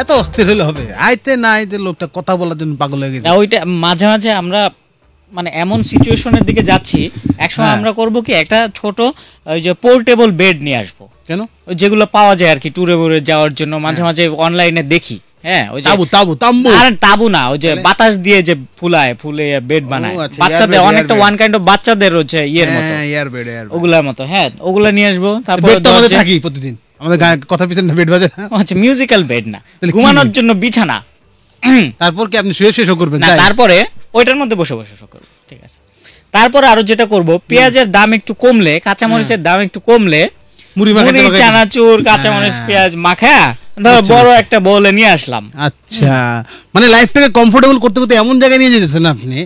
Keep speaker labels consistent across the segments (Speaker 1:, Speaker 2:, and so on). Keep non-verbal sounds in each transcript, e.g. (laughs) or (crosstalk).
Speaker 1: এত অস্থির হলে হবে। আইতে না আইতে লোকটা কথা বলার জন্য পাগল হয়ে গেছে।
Speaker 2: ওইটা মাঝে মাঝে আমরা মানে এমন সিচুয়েশনের দিকে যাচ্ছি একসময়
Speaker 1: হ্যাঁ।
Speaker 2: আমরা করব কি একটা ছোট ওই যে পোর্টেবল বেড নিয়ে আসব।
Speaker 1: কেন?
Speaker 2: ওই যেগুলো পাওয়া যায় আর কি ট্যুরে বুরে যাওয়ার জন্য মাঝে মাঝে অনলাইনে দেখি। হ্যাঁ ওই যে
Speaker 1: তাবু তাবু তাম্বু।
Speaker 2: আর তাবু না ওই যে বাতাস দিয়ে যে ফুলায় ফুলে বেড বানায়।
Speaker 1: আচ্ছা,
Speaker 2: বাচ্চাদের অনেকটা ওয়ান কাইন্ড অফ বাচ্চাদের হচ্ছে ইয়ের মতো।
Speaker 1: হ্যাঁ এয়ার বেড
Speaker 2: ওগুলার মতো হ্যাঁ ওগুলা নিয়ে আসব তারপর
Speaker 1: বেড তো আমাদের থাকি প্রতিদিন। আমাদের কথা পিছনে বেড বাজে
Speaker 2: আচ্ছা মিউজিক্যাল বেড না। ঘুমানোর জন্য বিছানা।
Speaker 1: তারপর কি আপনি শুয়ে শুয়ে শো করবেন?
Speaker 2: না তারপরে ওইটার মধ্যে বসে বসে শো করব ঠিক আছে। তারপরে আরও যেটা করব পেঁয়াজের দাম একটু কমলে কাঁচামরিচের দাম একটু কমলে
Speaker 1: মুড়ি
Speaker 2: চানাচুর কাঁচামরিচ
Speaker 1: হ্যাঁ।
Speaker 2: পেঁয়াজ মাখা ধরো বড় একটা বলে নিয়ে আসলাম।
Speaker 1: আচ্ছা। মানে লাইফটাকে কমফোর্টেবল করতে করতে এমন জায়গায় নিয়ে যেতেছেন আপনি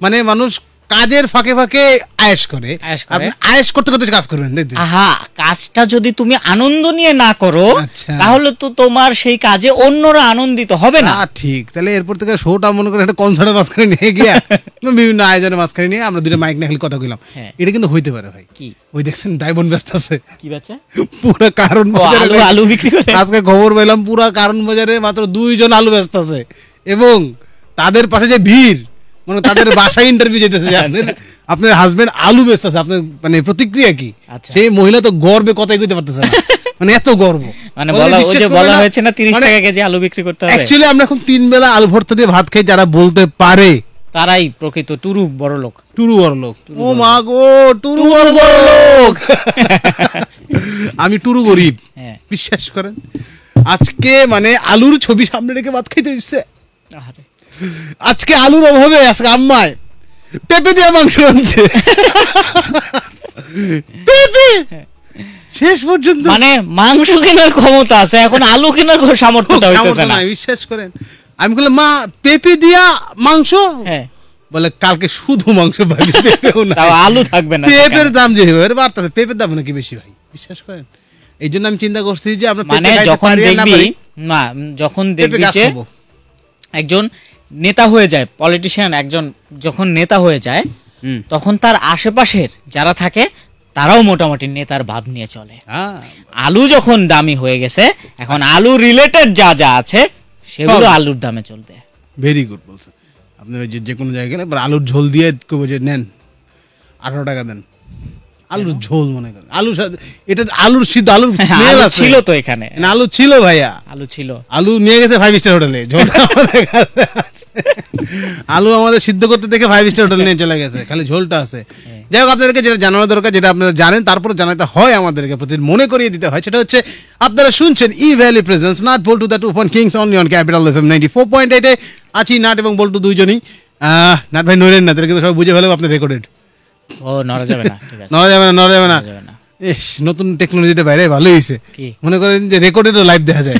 Speaker 1: মানে মানুষ কাজের ফাঁকে ফাঁকে আয়েশ করে। আপনি আয়েশ করতে করতে কাজ করবেন
Speaker 2: আহা কাজটা যদি তুমি আনন্দ নিয়ে না করো
Speaker 1: আচ্ছা।
Speaker 2: তাহলে তো তোমার সেই কাজে অন্যরা আনন্দিত হবে না।
Speaker 1: ঠিক। তাহলে এরপর থেকে শোটা মনে করে একটা কনসার্টের মাঝখানে নিয়ে গিয়া (laughs) বিভিন্ন আয়োজনের মাঝখানে নিয়ে আমরা দুটো মাইক না খালি কথা কইলাম।
Speaker 2: হ্যাঁ।
Speaker 1: এটা কিন্তু হইতে পারে ভাই।
Speaker 2: কি?
Speaker 1: ওই দেখছেন ডায়মন্ড ব্যস্ত আছে।
Speaker 2: কি বাচ্চা?
Speaker 1: পুরো কারণ বাজারে
Speaker 2: আলু বিক্রি করে।
Speaker 1: আজকে খবর পেলাম পুরা কারণ বাজারে মাত্র দুইজন আলু ব্যস্ত আছে। এবং তাদের পাশে যে ভিড় মানে তাদের বাসায় ইন্টারভিউ যেতেছে আপনার আপনার হাজবেন্ড আলু ব্যস্ত আছে আপনার মানে প্রতিক্রিয়া কি?
Speaker 2: আচ্ছা।
Speaker 1: সেই মহিলা তো গর্বে কথাই কইতে পারতেছে না। মানে এত গর্ব।
Speaker 2: মানে
Speaker 1: বলা
Speaker 2: ওই যে বলা হয়েছে না তিরিশ
Speaker 1: মানে
Speaker 2: টাকা কেজি আলু বিক্রি করতে হবে?
Speaker 1: আমরা এখন তিন বেলা আলু ভর্তা দিয়ে ভাত খাই যারা বলতে পারে।
Speaker 2: তারাই প্রকৃত টুরু বড় লোক।
Speaker 1: টুরু বড় লোক। ও মা গো টুরু বড় লোক। আমি টুরু গরিব।
Speaker 2: হ্যাঁ।
Speaker 1: বিশ্বাস করেন। আজকে মানে আলুর ছবি সামনে রেখে ভাত খাইতে হচ্ছে
Speaker 2: আরে।
Speaker 1: আজকে আলুর অভাবে আজকে আম্মায়। পেঁপে দিয়ে মাংস আনছে পেঁপে? শেষ পর্যন্ত।
Speaker 2: মানে মাংস কেনার ক্ষমতা আছে এখন আলু কেনার সামর্থ্যটা হইতেছে না।
Speaker 1: বিশ্বাস করেন। আমি বললাম মা পেঁপে দিয়া মাংস?
Speaker 2: হ্যাঁ।
Speaker 1: বলে কালকে শুধু মাংস পাবি পেঁপেও না
Speaker 2: আলু থাকবে না
Speaker 1: পেঁপের দাম যে এবার বাড়তেছে পেঁপের দাম নাকি বেশি ভাই বিশ্বাস করেন? এই জন্য আমি চিন্তা করছি যে আমরা
Speaker 2: মানে যখন দেখবি না যখন দেখবি যে একজন নেতা হয়ে যায় পলিটিশিয়ান একজন যখন নেতা হয়ে যায়। তখন তার আশেপাশের যারা থাকে তারাও মোটামুটি নেতার ভাব নিয়ে চলে। আলু যখন দামি হয়ে গেছে এখন আলু রিলেটেড যা যা আছে সেগুলো আলুর দামে চলবে।
Speaker 1: ভেরি গুড বলছেন। আপনি যে যে কোনো জায়গায় গেলে আলুর ঝোল দিয়ে কবে যে নেন আঠারো টাকা দেন। আলুর ঝোল মনে করেন। সাথে এটা আলুর সিদ্ধ আলুর স্মেল
Speaker 2: আলু ছিল তো এখানে।
Speaker 1: না, আলু ছিল ভাইয়া।
Speaker 2: আলু ছিল।
Speaker 1: আলু নিয়ে গেছে ফাইভ স্টার হোটেলে ঝোলটা আলু আমাদের সিদ্ধ করতে দেখে ফাইভ স্টার হোটেল নিয়ে চলে গেছে খালি ঝোলটা আছে। যাই হোক আপনাদেরকে যেটা জানানো দরকার যেটা আপনারা জানেন তারপরে জানাতে হয় আমাদেরকে প্রতিদিন মনে করিয়ে দিতে হয় সেটা হচ্ছে আপনারা শুনছেন ই valley presents nut Boltu that open kings only on capital F M ninety four point এইটে আছি নাট এবং বল্টু দুইজনই। আহ, নাট ভাই নড়েন না তাহলে কিন্তু সবাই বুঝে ফেলেও আপনার রেকর্ডেড
Speaker 2: ও নড়া যাবে না ঠিক আছে।
Speaker 1: নড়া যাবে না নড়া যাবে না।
Speaker 2: নড়া যাবে না।
Speaker 1: ইস নতুন টেকনোলজিতে বাইরে হয়েছে মনে করেন যে রেকর্ডেডও লাইভ (laughs) দেখা যায়।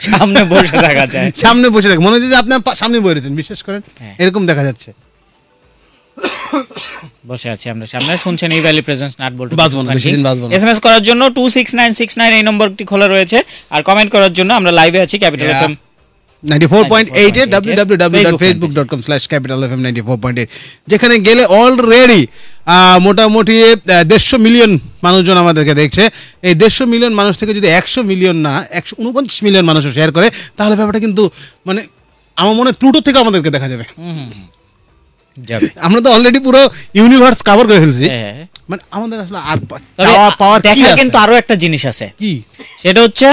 Speaker 2: সামনে বসে থাকা যায়।
Speaker 1: সামনে বসে থাকে মনে হচ্ছে যে সামনে বসে রয়েছেন বিশ্বাস করেন?
Speaker 2: হ্যাঁ।
Speaker 1: এরকম দেখা যাচ্ছে।
Speaker 2: বসে আছি আমরা সামনে। শুনছেন এই ভ্যালি প্রেজেন্স নাট বল্টু
Speaker 1: বাজবো না, বেশি দিন বাজবো না।
Speaker 2: এসএমএস করার জন্য two six nine six nine এই নম্বরটি খোলা রয়েছে। আর কমেন্ট করার জন্য আমরা লাইভে আছি ক্যাপিটাল এফএম
Speaker 1: 94.8 এ
Speaker 2: 94.8
Speaker 1: www.facebook.com/capitalfm 94.8 যেখানে গেলে অলরেডি মোটামুটি দেড়শো মিলিয়ন মানুষজন আমাদেরকে দেখছে। এই দেড়শো মিলিয়ন মানুষ থেকে যদি একশো মিলিয়ন না একশো উনপঞ্চাশ মিলিয়ন মানুষও শেয়ার করে তাহলে ব্যাপারটা কিন্তু মানে আমার মনে হয় প্লুটো থেকে আমাদেরকে দেখা যাবে। আমরা তো অলরেডি পুরো ইউনিভার্স কভার করে ফেলছি।
Speaker 2: হ্যাঁ।
Speaker 1: মানে আমাদের আসলে আর পাওয়ার
Speaker 2: কিন্তু আরও একটা জিনিস আছে।
Speaker 1: কি?
Speaker 2: সেটা হচ্ছে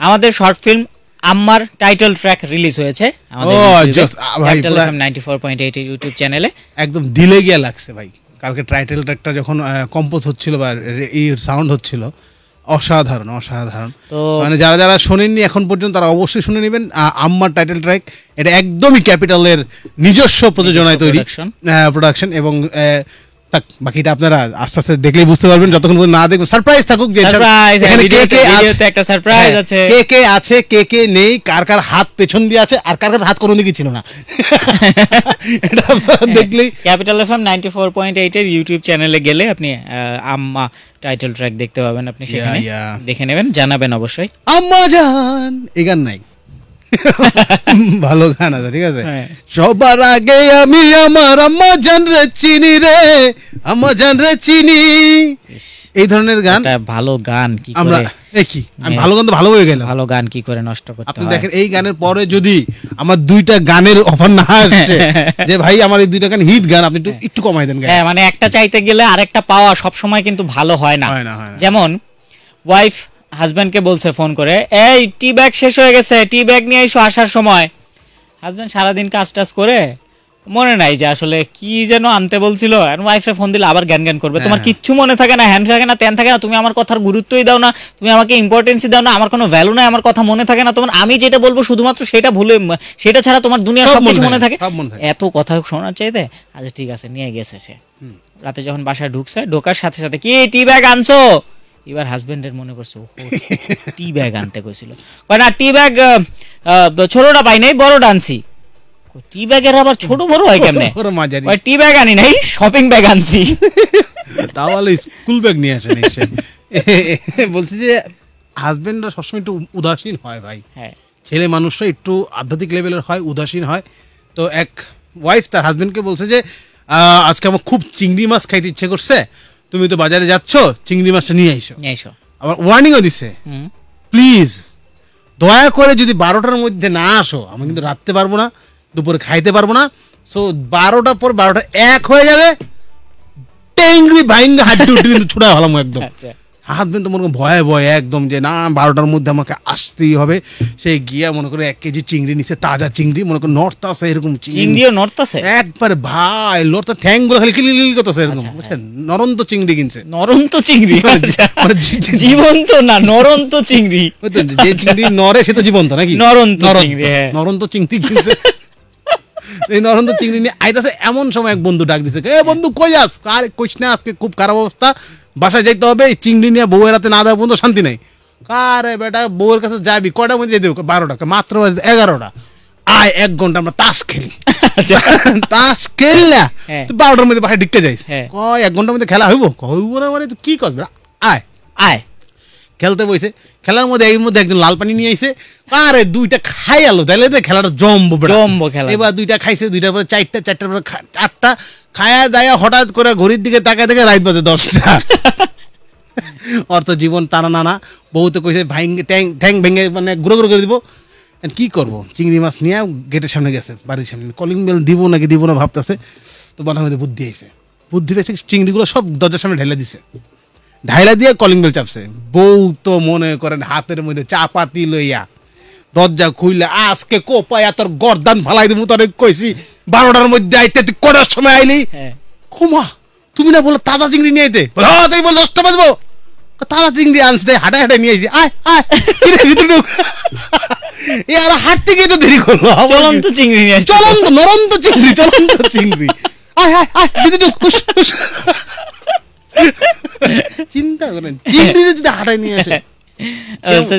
Speaker 2: আমাদের শর্ট ফিল্ম আম্মার টাইটেল ট্র্যাক রিলিজ হয়েছে আমাদের
Speaker 1: ও,
Speaker 2: ইউটিউবে,
Speaker 1: just, আ, ভাই,
Speaker 2: Capital
Speaker 1: পুরা-
Speaker 2: FM 94.8 এর ইউটিউব চ্যানেলে
Speaker 1: একদম দিলে গিয়ে লাগছে ভাই। কালকে টাইটেল ট্র্যাকটা যখন কম্পোজ হচ্ছিল বা সাউন্ড হচ্ছিল অসাধারণ অসাধারণ।
Speaker 2: তো
Speaker 1: মানে যারা যারা শোনেননি এখন পর্যন্ত তারা অবশ্যই শুনে নেবেন আম্মার টাইটেল ট্র্যাক এটা একদমই ক্যাপিটালের নিজস্ব প্রযোজনায় তৈরি। প্রোডাকশন এবং থাক, বাকিটা আপনারা আস্তে আস্তে দেখলেই বুঝতে পারবেন যতক্ষণ না দেখবেন সারপ্রাইজ থাকুক যে
Speaker 2: Surprise,
Speaker 1: এখানে কে কে আছে-
Speaker 2: একটা surprise
Speaker 1: হ্যাঁ,
Speaker 2: আছে।
Speaker 1: কে কে আছে কে কে নেই কার কার হাত পেছন দিয়ে আছে আর কার কার হাত কোনো দিকে ছিল না (laughs) এটা আপনারা দেখলেই
Speaker 2: ক্যাপিটাল এফএম 94.8 এর ইউটিউব চ্যানেলে গেলে আপনি আম্মা টাইটেল ট্র্যাক দেখতে পাবেন আপনি সেখানে. দেখে নেবেন জানাবেন অবশ্যই
Speaker 1: আম্মা জান এই গান নাই (laughs) ভালো গান আছে ঠিক আছে?
Speaker 2: হ্যাঁ।
Speaker 1: সবার আগে আমি আমার আম্মা জান রে চিনি রে আম্মা জান রে চিনি। এই ধরনের গান
Speaker 2: এটা ভালো গান কি
Speaker 1: আমরা কি? আমি
Speaker 2: হ্যাঁ।
Speaker 1: ভালো গান তো ভালো হয়ে গেল।
Speaker 2: ভালো গান কি করে নষ্ট করতে
Speaker 1: আপনি দেখেন এই গানের পরে যদি আমার দুইটা গানের অফার না আসছে (laughs) যে ভাই আমার এই দুইটা গান হিট গান আপনি একটু একটু কমাই দেন
Speaker 2: হ্যাঁ মানে একটা চাইতে গেলে আরেকটা পাওয়া সব সময় কিন্তু ভালো হয় না,
Speaker 1: হয় না।
Speaker 2: যেমন ওয়াইফ হাজবেন্ডকে বলছে ফোন করে এই টি ব্যাগ শেষ হয়ে গেছে টি ব্যাগ নিয়ে এসো আসার সময়। হাজবেন্ড সারাদিন কাজ টাজ করে মনে নাই যে আসলে কি যেন আনতে বলছিল। ওয়াইফে ফোন দিলে আবার জ্ঞান জ্ঞান করবে। তোমার
Speaker 1: হ্যাঁ।
Speaker 2: কিচ্ছু মনে থাকে না হ্যান্ড থাকে না তেন থাকে না তুমি আমার কথার গুরুত্বই দাও না তুমি আমাকে ইম্পর্টেন্সই দাও না আমার কোনো ভ্যালু নাই আমার কথা মনে থাকে না। তোমার আমি যেটা বলব শুধুমাত্র সেটা ভুলে সেটা ছাড়া তোমার দুনিয়ার
Speaker 1: সব
Speaker 2: কিছু
Speaker 1: মনে থাকে।
Speaker 2: এত কথা শোনার চাইতে আচ্ছা ঠিক আছে নিয়ে গেছে সে। রাতে যখন বাসায় ঢুকছে ঢোকার সাথে সাথে কি টি ব্যাগ আনছো? এবার হাজবেন্ডের মনে পড়ছে ও টি ব্যাগ আনতে কইছিল কয় না টি ব্যাগ ছোটটা পাই নাই বড়টা আনছি। টি ব্যাগের আবার ছোট বড় হয় কেমনে?
Speaker 1: মাঝারি।
Speaker 2: কয় টি ব্যাগ আনি নাই শপিং ব্যাগ আনছি।
Speaker 1: তাহলে স্কুল ব্যাগ নিয়ে আসেন এসে বলছি যে হাজবেন্ডরা সবসময় একটু উদাসীন হয় ভাই।
Speaker 2: হ্যাঁ।
Speaker 1: ছেলে মানুষরা একটু আধ্যাত্মিক লেভেলের হয় উদাসীন হয়। তো এক ওয়াইফ তার হাজবেন্ডকে বলছে যে আজকে আমার খুব চিংড়ি মাছ খাইতে ইচ্ছে করছে তুমি তো বাজারে যাচ্ছ চিংড়ি মাছটা নিয়ে আইসো।
Speaker 2: নিয়ে
Speaker 1: আবার ওয়ার্নিংও দিছে। প্লিজ দয়া করে যদি বারোটার মধ্যে না আসো আমি কিন্তু রাখতে পারব না দুপুরে খাইতে পারব না সো বারোটার পর বারোটা এক হয়ে যাবে। টেংরি ভাইঙ্গা হাড্ডি উঠে কিন্তু ছোটা হলাম একদম।
Speaker 2: আচ্ছা
Speaker 1: হাজবেন্ড তো মনে করে ভয়ে ভয়ে একদম যে না বারোটার মধ্যে আমাকে আসতেই হবে। সে গিয়া মনে করে এক কেজি চিংড়ি নিছে তাজা চিংড়ি মনে করে আছে এরকম
Speaker 2: চিংড়িও নড়তাছে
Speaker 1: একবার ভাই লোরটা ঠ্যাংগুলো খালি কিলি কিলি করতেছে এরকম
Speaker 2: আচ্ছা,
Speaker 1: বুঝছেন? নরন্ত চিংড়ি কিনছে।
Speaker 2: নরন্ত চিংড়ি (laughs) আচ্ছা।
Speaker 1: মানে জি- জি-
Speaker 2: জীবন্ত না নরন্ত চিংড়ি।
Speaker 1: ওই তো যে চিংড়ি নরে সে তো জীবন্ত নাকি?
Speaker 2: নরন্ত চিংড়ি, হ্যাঁ।
Speaker 1: নরন্ত চিংড়ি কিনছে। এই নরন্ত চিংড়ি নিয়ে আইতাছে এমন সময় এক বন্ধু ডাক দিছে এ বন্ধু কই যাস আর কইস না আজকে খুব খারাপ অবস্থা। বাসায় যাইতে হবে এই চিংড়ি নিয়ে বউয়ের হাতে না দেওয়া পর্যন্ত শান্তি নাই। কারে বেটা বউয়ের কাছে যাবি কয়টা মধ্যে যেতে হবে? বারোটা মাত্র এগারোটা। আয় এক ঘণ্টা আমরা তাস খেলি।
Speaker 2: আচ্ছা। (laughs)
Speaker 1: তাস খেল না
Speaker 2: হ্যাঁ।
Speaker 1: তুই বারোটার মধ্যে বাসায় ঢুকে যাইস।
Speaker 2: হ্যাঁ।
Speaker 1: কয় এক ঘণ্টার মধ্যে খেলা হইব? হইব না মানে তুই কি করবি আয়।
Speaker 2: আয়।
Speaker 1: খেলতে বইছে। খেলার মধ্যে এই মধ্যে একজন লাল পানি নিয়ে আইছে। আরে দুইটা খাই আলো তাইলে তো খেলাটা জমবো বেটা।
Speaker 2: জমবো খেলা।
Speaker 1: এবার দুইটা খাইছে দুইটার পরে চারটা চারটার পরে আটটা। খায়া দায়া হঠাৎ করে ঘড়ির দিকে তাকায় দেখে রাত বাজে দশটা। অর্থ জীবন টানা নানা বউ তো কইছে ভাইঙ্গে ট্যাং ঠ্যাং ভেঙে মানে গুঁড়ো গুঁড়ো করে দিব। কি করব? চিংড়ি মাছ নিয়ে গেটের সামনে গেছে, বাড়ির সামনে। কলিং বেল দিব নাকি দিব না ভাবতেছে, তো মাথার মধ্যে বুদ্ধি আইছে। বুদ্ধি পেয়েছে চিংড়িগুলো সব দরজার সামনে ঢেলে দিছে। ঢাইলা দিয়ে কলিং বেল চাপছে। বউ তো মনে করেন হাতের মধ্যে চাপাতি লইয়া দরজা খুইলে, আজকে কোপায়া তোর গর্দান ফালাই দিব, তোর কইছি বারোটার মধ্যে আইতে তুই কটার সময় আইলি?
Speaker 2: হ্যাঁ।
Speaker 1: খুমা তুমি না বলো তাজা চিংড়ি নিয়ে আইতে বলে, হ্যাঁ তাই বল দশটা বাজবো। তাজা চিংড়ি আনছে তাই হাঁটায় হাঁটায় নিয়ে আইছি। আয় আয় ভিতরে এ আর হাঁটতে গিয়ে তো দেরি করল।
Speaker 2: চলন্ত চিংড়ি নিয়ে।
Speaker 1: চলন্ত নরন্ত চিংড়ি চলন্ত চিংড়ি। আয় আয় আয় ভিতরে হুস, হুস। চিন্তা করেন চিংড়ি যদি হাঁটায় নিয়ে আসে।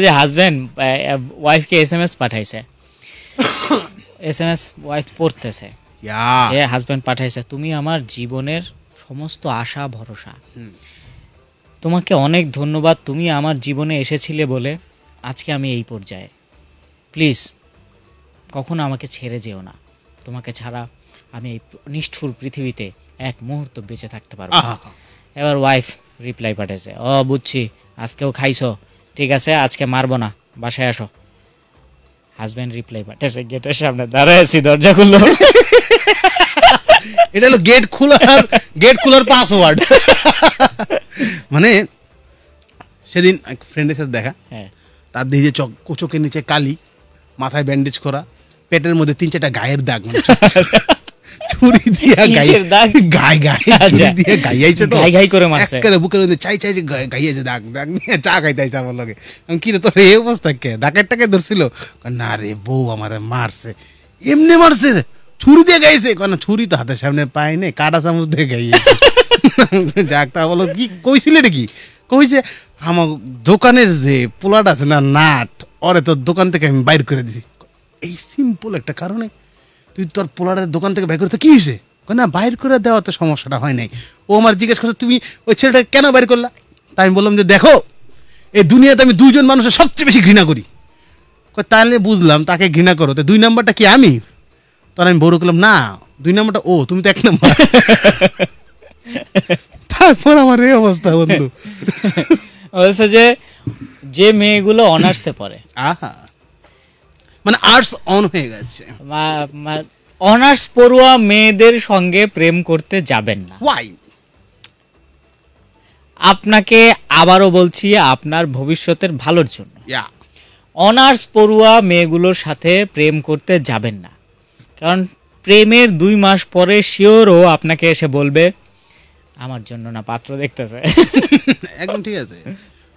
Speaker 2: যে হাজবেন্ড ওয়াইফকে এস এম এস পাঠাইছে। এস এম এস ওয়াইফ পড়তেছে। যে হাজবেন্ড পাঠাইছে তুমি আমার জীবনের সমস্ত আশা ভরসা। তোমাকে অনেক ধন্যবাদ তুমি আমার জীবনে এসেছিলে বলে আজকে আমি এই পর্যায়ে। প্লিজ কখনো আমাকে ছেড়ে যেও না। তোমাকে ছাড়া আমি এই নিষ্ঠুর পৃথিবীতে এক মুহূর্ত বেঁচে থাকতে পারব এবার ওয়াইফ রিপ্লাই পাঠাইছে ও বুঝছি আজকেও খাইছো। ঠিক আছে আজকে মারবো না বাসায় আসো। হাজব্যান্ড রিপ্লাই পাঠাইছে গেটের সামনে দাঁড়ায় আছি দরজা খুললো।
Speaker 1: এটা হলো গেট খোলার গেট খোলার পাসওয়ার্ড মানে সেদিন এক ফ্রেন্ডের সাথে দেখা।
Speaker 2: হ্যাঁ।
Speaker 1: তার দিয়ে চক চোখ চোখের নিচে কালি মাথায় ব্যান্ডেজ করা পেটের মধ্যে তিন চারটা গায়ের দাগ। ছুরি দিয়ে গাই গাই গাই
Speaker 2: আচ্ছা।
Speaker 1: ছুরি দিয়ে গাইয়াইছে তো
Speaker 2: গাই গাই করে মারছে।
Speaker 1: একেবারে বুকের মধ্যে চাই চাই যে গাই- গাইয়াছে দাগ দাগ নিয়ে চা খাইতে আইছে আমার লগে। আমি কি রে তোর এই অবস্থা কে? ডাকেরটাকে ধরছিল। না রে বউ আমারে মারছে। এমনি মারছে ছুরি দিয়ে গাইছে। কেন ছুরি তো হাতের সামনে পাই নাই কাটা চামচ দিয়ে গাইয়েছে (laughs) যাক তা বলো কি কইছিলে নাকি কইছে আমার দোকানের যে পোলাটা আছে না নাট ওরে তোর দোকান থেকে আমি বাইর করে দিছি। এই সিম্পল একটা কারণে তুই তোর পোলারের দোকান থেকে বের করতে কি হয়েছে? না বাইর করে দেওয়া তো সমস্যাটা হয় নাই। ও আমার জিজ্ঞেস করছে তুমি ওই ছেলেটাকে কেন বাইর করলা? তাই আমি বললাম যে দেখো এই দুনিয়াতে আমি দুইজন মানুষের সবচেয়ে বেশি ঘৃণা করি। তাহলে বুঝলাম তাকে ঘৃণা করো। তো দুই নাম্বারটা কি আমি? তখন আমি বড় করলাম না দুই নাম্বারটা ও তুমি তো এক নাম্বার। (laughs) তারপর আমার এই অবস্থা বন্ধু।
Speaker 2: বলছে যে যে মেয়েগুলো অনার্সে পড়ে
Speaker 1: আহা। মানে আর্টস অন হয়ে গেছে।
Speaker 2: অনার্স পড়ুয়া মেয়েদের সঙ্গে প্রেম করতে যাবেন না।
Speaker 1: ওয়াই
Speaker 2: আপনাকে আবারও বলছি আপনার ভবিষ্যতের ভালোর জন্য। অনার্স পড়ুয়া মেয়েগুলোর সাথে প্রেম করতে যাবেন না। কারণ প্রেমের দুই মাস পরে শিওরও আপনাকে এসে বলবে আমার জন্য না পাত্র দেখতেছে। (laughs)
Speaker 1: একদম ঠিক আছে।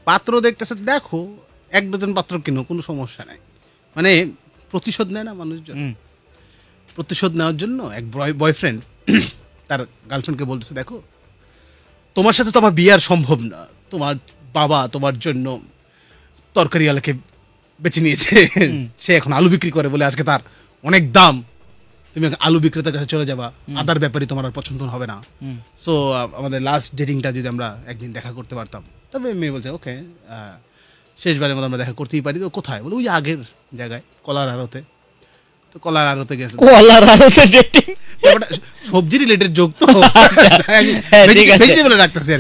Speaker 1: পাত্র দেখতেছে দেখো এক ডজন পাত্র কিনো কোনো সমস্যা নাই। মানে প্রতিশোধ নেয় না মানুষজন। প্রতিশোধ নেওয়ার জন্য এক বয়ফ্রেন্ড তার গার্লফ্রেন্ডকে বলতেছে দেখো তোমার সাথে তো আমার বিয়ে আর সম্ভব না। তোমার বাবা তোমার জন্য তরকারিওয়ালাকে বেছে নিয়েছে। সে এখন আলু বিক্রি করে বলে আজকে তার অনেক দাম। তুমি আলু বিক্রেতার কাছে চলে যাবা। আদার ব্যাপারে তোমার আর পছন্দ হবে না। সো আমাদের লাস্ট ডেটিংটা যদি আমরা একদিন দেখা করতে পারতাম। তবে মেয়ে বলছে ওকে শেষবারের মতো আমরা দেখা করতেই পারি। তো কোথায়? বলে ওই আগের জায়গায় কলার আড়তে। তো কলার আড়তে গেছে।
Speaker 2: কলার আড়তে ডেটিং
Speaker 1: সবজি রিলেটেড যোগ তো।
Speaker 2: হ্যাঁ,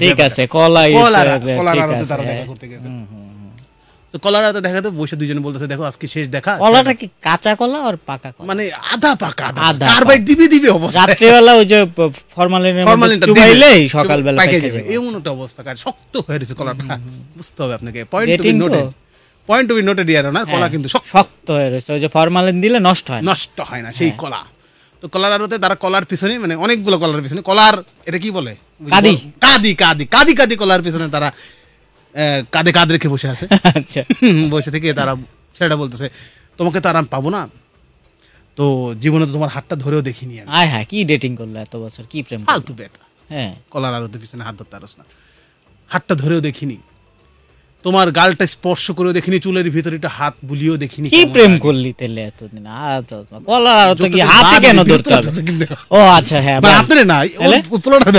Speaker 2: ঠিক আছে। (laughs) কলা
Speaker 1: কলার আড়তে তারা
Speaker 2: হ্যাঁ।
Speaker 1: দেখা করতে গেছে। তো দেখাতে বসে দুজনে বলতেছে দেখো আজকে শেষ দেখা।
Speaker 2: কলাটা কি কাঁচা কলা আর পাকা কলা?
Speaker 1: মানে আধা পাকা
Speaker 2: আধা
Speaker 1: কার্বাইড দিবি দিবি অবস্থা
Speaker 2: রাত্রেবেলা ওই যে ফরমালিনের
Speaker 1: ফরমালিনটা
Speaker 2: চুবাইলেই সকালবেলা পেকে
Speaker 1: যাবে। এমন একটা অবস্থা কার শক্ত হয়ে গেছে কলাটা। বুঝতে হবে আপনাকে। Point
Speaker 2: to be
Speaker 1: noted point to be noted ইয়ার না কলা
Speaker 2: হ্যাঁ,
Speaker 1: কিন্তু শক্ত।
Speaker 2: হয়ে রয়েছে। ওই যে ফরমালিন দিলে নষ্ট হয়
Speaker 1: নষ্ট হয় না সেই
Speaker 2: হ্যাঁ।
Speaker 1: কলা। তো কলার আড়তে তারা কলার পিছনে মানে অনেকগুলো কলার পিছনে কলার এটা কি বলে?
Speaker 2: কাদি।
Speaker 1: কাদি কাদি কাদি কাদি কলার পিছনে তারা কাঁধে কাঁধ রেখে বসে আছে। (laughs)
Speaker 2: আচ্ছা।
Speaker 1: বসে থেকে তারা ছেলেটা বলতেছে তোমাকে তো আরাম পাবো না। তো জীবনে তো তোমার হাতটা ধরেও দেখিনি আমি।
Speaker 2: আয় হ্যাঁ কি ডেটিং করল এত বছর কি প্রেম?
Speaker 1: ফালতু বেটা
Speaker 2: হ্যাঁ।
Speaker 1: কলার আড়তে পিছনে হাত ধরতে পারস না। হাতটা ধরেও দেখিনি। তোমার গালটা স্পর্শ করেও দেখিনি চুলের ভিতরে একটা হাত বুলিয়েও দেখিনি
Speaker 2: কি প্রেম করলি তেলে এতদিন? কলার আর তো কি হাতে কেন ধরতে হবে? ও আচ্ছা হ্যাঁ
Speaker 1: মানে। আপনারে না
Speaker 2: তাহলে?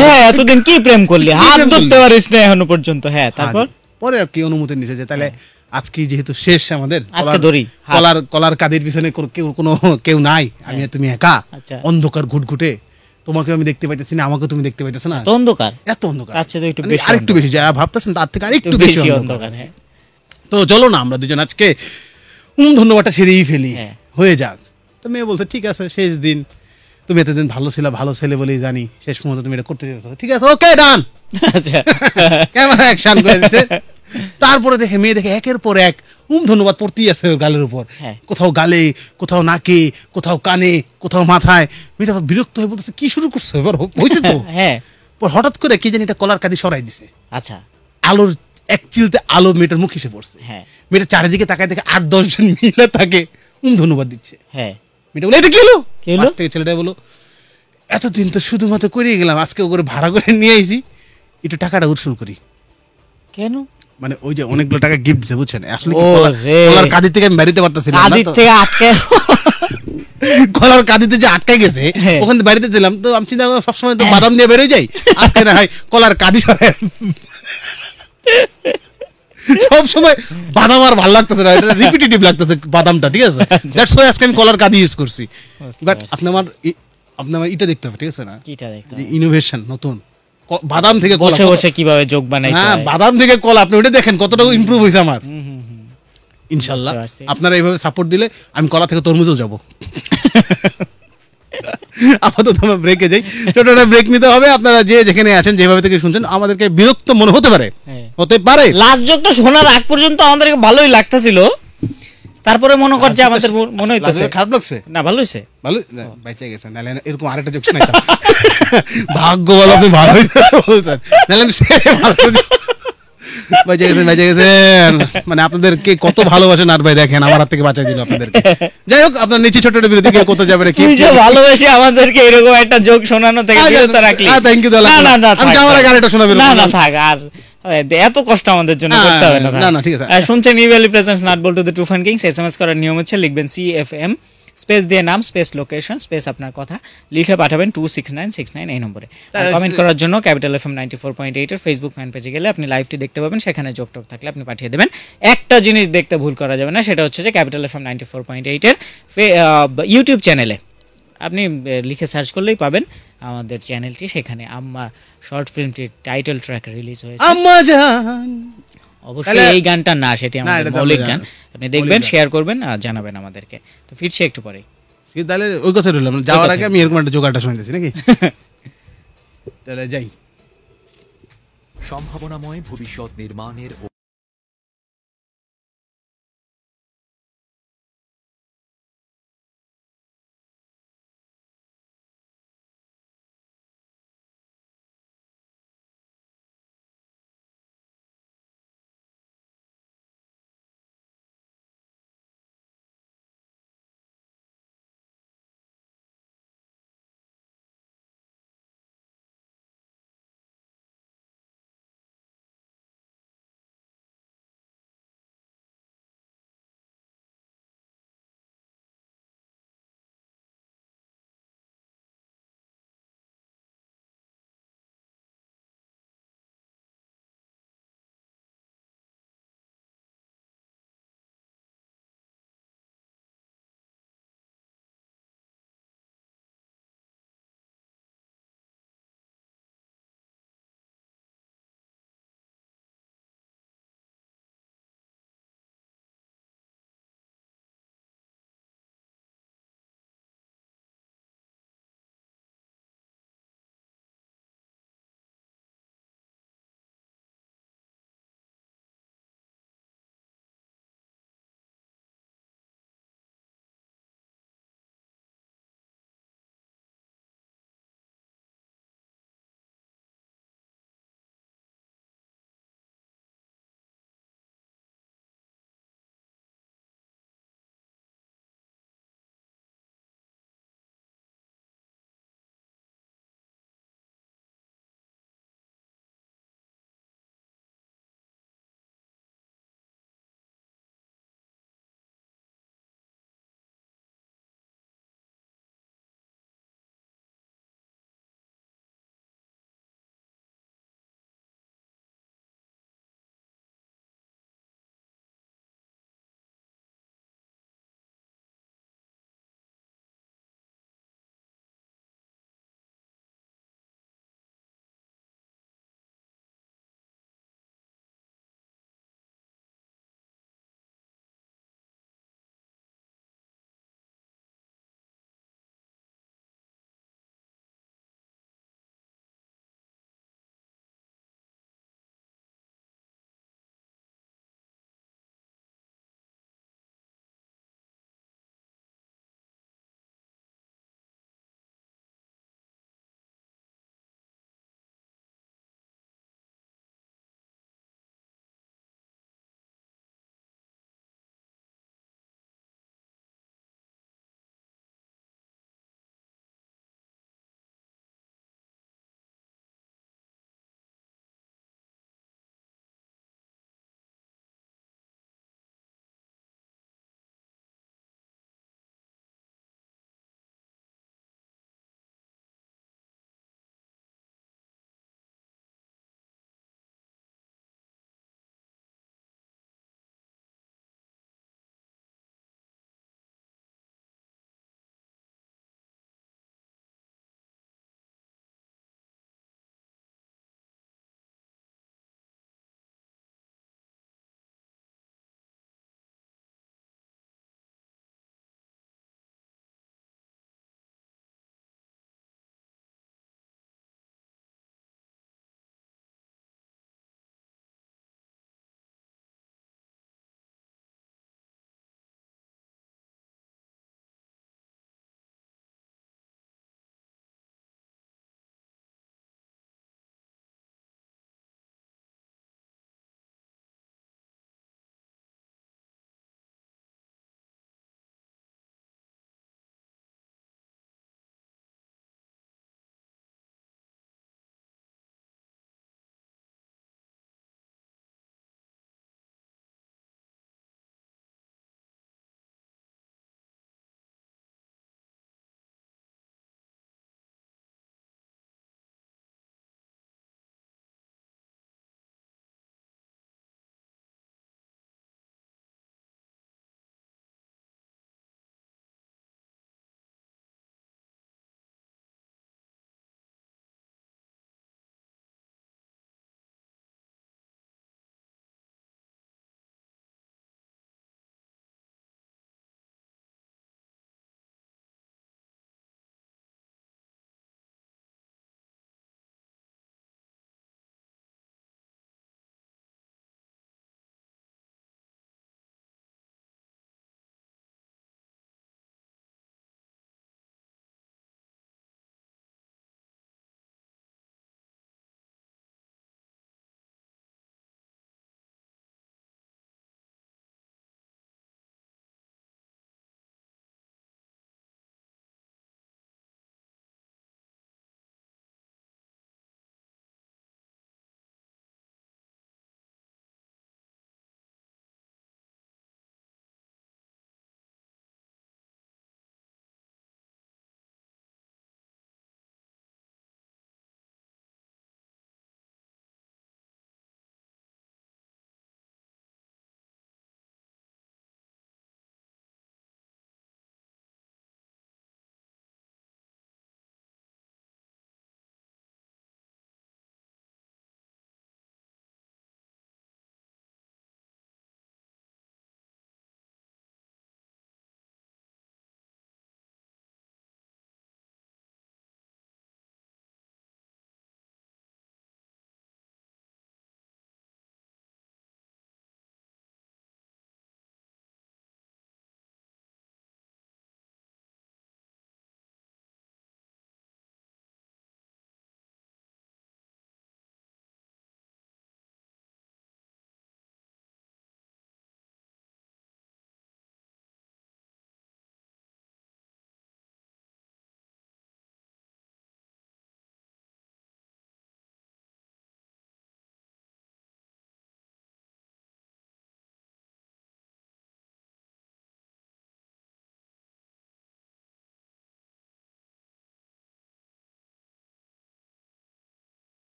Speaker 2: হ্যাঁ এতদিন কি প্রেম করলি? হাত ধরতে পারিস না এখনও পর্যন্ত। হ্যাঁ তারপর?
Speaker 1: পরে আর কি অনুমতি নিছে যে তাহলে আজকে যেহেতু শেষ আমাদের
Speaker 2: আজকে
Speaker 1: কলার-
Speaker 2: ধরি,
Speaker 1: কলার কলার কাদের পিছনে কেউ কোনো কেউ নাই আমি তুমি একা।
Speaker 2: আচ্ছা।
Speaker 1: অন্ধকার ঘুটঘুটে তোমাকে আমি দেখতে পাইতেছি না আমাকে তুমি দেখতে পাইতেছ না।
Speaker 2: অন্ধকার?
Speaker 1: এত অন্ধকার।
Speaker 2: তার তো একটু বেশি
Speaker 1: আরেকটু বেশি যা ভাবতেছেন তার থেকে আরেকটু বেশি অন্ধকার।
Speaker 2: হ্যাঁ।
Speaker 1: তো চলো না আমরা দুজন আজকে উম ধন্যবাদটা সেরেই ফেলি।
Speaker 2: হ্যাঁ।
Speaker 1: হয়ে যাক। তো মেয়ে বলছে ঠিক আছে শেষ দিন। তুমি এতদিন ভালো ছিল ভালো ছেলে বলেই জানি। শেষ মুহূর্তে তুমি এটা করতে চেয়েছো। ঠিক আছে ওকে ডান
Speaker 2: আচ্ছা। (laughs)
Speaker 1: ক্যামেরা অ্যাকশন করে দিচ্ছে তারপরে দেখে মেয়ে দেখে একের পর এক উম ধন্যবাদ পড়তেই আছে ওর গালের উপর।
Speaker 2: হ্যাঁ।
Speaker 1: কোথাও গালে কোথাও নাকে কোথাও কানে কোথাও মাথায়। মেয়েটা বিরক্ত হয়ে বলতেছে কি শুরু করছ এবার? হয়েছে তো? (laughs)
Speaker 2: হ্যাঁ।
Speaker 1: পর হঠাৎ করে কি জানি এটা কলার কাদি সরাই দিছে।
Speaker 2: আচ্ছা।
Speaker 1: আলোর এক চিলতে আলো মেয়েটার মুখ এসে পড়ছে।
Speaker 2: হ্যাঁ।
Speaker 1: মেয়েটা চারিদিকে তাকায় দেখে আট দশ জন মহিলা তাকে উম ধন্যবাদ দিচ্ছে।
Speaker 2: হ্যাঁ।
Speaker 1: মেয়েটা বলে এটা কি হলো?
Speaker 2: কি হলো?
Speaker 1: ছেলেটা বলো এতদিন তো শুধুমাত্র করিয়ে গেলাম আজকে ও করে ভাড়া করে নিয়ে আইছি। একটু টাকাটা উৎসুল করি।
Speaker 2: কেন?
Speaker 1: মানে ওই যে অনেকগুলো টাকা গিফট দিছে বুঝছেন? আসলে কলার- কাঁদি থেকে আমি বাড়িতে পারতেছিলাম না
Speaker 2: কাদির থেকে আটকে (laughs)
Speaker 1: কলার কাঁদিতে যে আটকে গেছে
Speaker 2: হ্যাঁ।
Speaker 1: ওখানে বাড়িতে ছিলাম তো আমি চিন্তা করলাম সবসময় তো বাদাম দিয়ে বেরোয় যাই। আজকে না হয় কলার কাঁদি সরাই। সব সময় বাদাম আর ভালো লাগতেছে না এটা রিপিটেটিভ লাগতেছে বাদামটা ঠিক আছে? দ্যাটস ওয়াই আজকে আমি কলার কাঁদি ইউজ করছি। বাট। আপনি আমার আপনি আমার এটা দেখতে হবে ঠিক আছে না? ইনোভেশন নতুন। বাদাম থেকে কলা।
Speaker 2: বসে বসে কীভাবে যোগ বানাইতে
Speaker 1: হ্যাঁ বাদাম থেকে কলা। আপনি ওটা দেখেন কতটা ইমপ্রুভ হয়েছে আমার। ইনশাল্লাহ। আপনারা এইভাবে সাপোর্ট দিলে আমি কলা থেকে তরমুজও যাব। (laughs) আপাতত আমরা ব্রেকে যাই। ছোট একটা ব্রেক নিতে হবে। আপনারা যে যেখানে আছেন যেভাবে থেকে শুনছেন আমাদেরকে বিরক্ত মনে হতে পারে।
Speaker 2: হ্যাঁ।
Speaker 1: হতে পারে।
Speaker 2: লাস্ট যোগটা শোনার আগ পর্যন্ত আমাদেরকে ভালোই লাগতেছিল। তারপরে মনে করছে আমাদের মনে হইতেছে।
Speaker 1: খারাপ লাগছে?
Speaker 2: না ভালো হয়েছে
Speaker 1: ভালো? বাইচে গেছেন নাহলে এরকম আরেকটা যোগ শোনাইতাম। (laughs) ভাগ্য বলো আপনি ভালো হয়েছে বলছেন নাহলে আমি সে ভালো বেঁচে গেছেন বেঁচে গেছেন। মানে আপনাদেরকে কত ভালোবাসেন আর ভাই দেখেন আমার হাত থেকে বাঁচাই দিল আপনাদেরকে। যাই হোক আপনার নিচে ছোট ছোট বিরতি কেউ কোথাও যাবে না কি
Speaker 2: যে ভালোবেসে আমাদেরকে এরকম একটা যোগ শোনানো থেকে
Speaker 1: আচ্ছা,
Speaker 2: বিরত রাখলি।
Speaker 1: you, দাদা।
Speaker 2: না না না
Speaker 1: আমি
Speaker 2: থাক।
Speaker 1: আগে আরেকটা শোনাবি,
Speaker 2: না না থাক আর এত কষ্ট আমাদের জন্য করতে হবে না
Speaker 1: না, ঠিক আছে।
Speaker 2: শুনছেন Evaly presence nut Boltu the two fun kings SMS করার নিয়ম হচ্ছে লিখবেন সি এফ এম স্পেস দিয়ে নাম স্পেস লোকেশন স্পেস আপনার কথা। লিখে পাঠাবেন two six nine six nine এই নম্বরে। কমেন্ট করার জন্য capital F M ninety four point এইটের ফেসবুক ফ্যান পেজে গেলে আপনি লাইভটি দেখতে পাবেন সেখানে যোগ টোক থাকলে আপনি পাঠিয়ে দেবেন। একটা জিনিস দেখতে ভুল করা যাবে না সেটা হচ্ছে যে capital F M ninety four point এইটের ইউটিউব চ্যানেলে আপনি লিখে সার্চ করলেই পাবেন আমাদের চ্যানেলটি সেখানে। আম্মা শর্ট ফিল্মটির টাইটেল ট্র্যাক রিলিজ হয়েছে।
Speaker 1: আম্মা জান।
Speaker 2: অবশ্যই এই গানটা না সেটি আমাদের মৌলিক গান। আপনি দেখবেন শেয়ার করবেন আর জানাবেন আমাদেরকে। তো ফিরছি একটু
Speaker 1: পরে তাহলে ওই কথা রইলাম যাওয়ার আগে আমি এরকম একটা জোগাড়টা শুনতেছি নাকি? (laughs) তাহলে যাই।
Speaker 3: সম্ভাবনাময় ভবিষ্যৎ নির্মাণের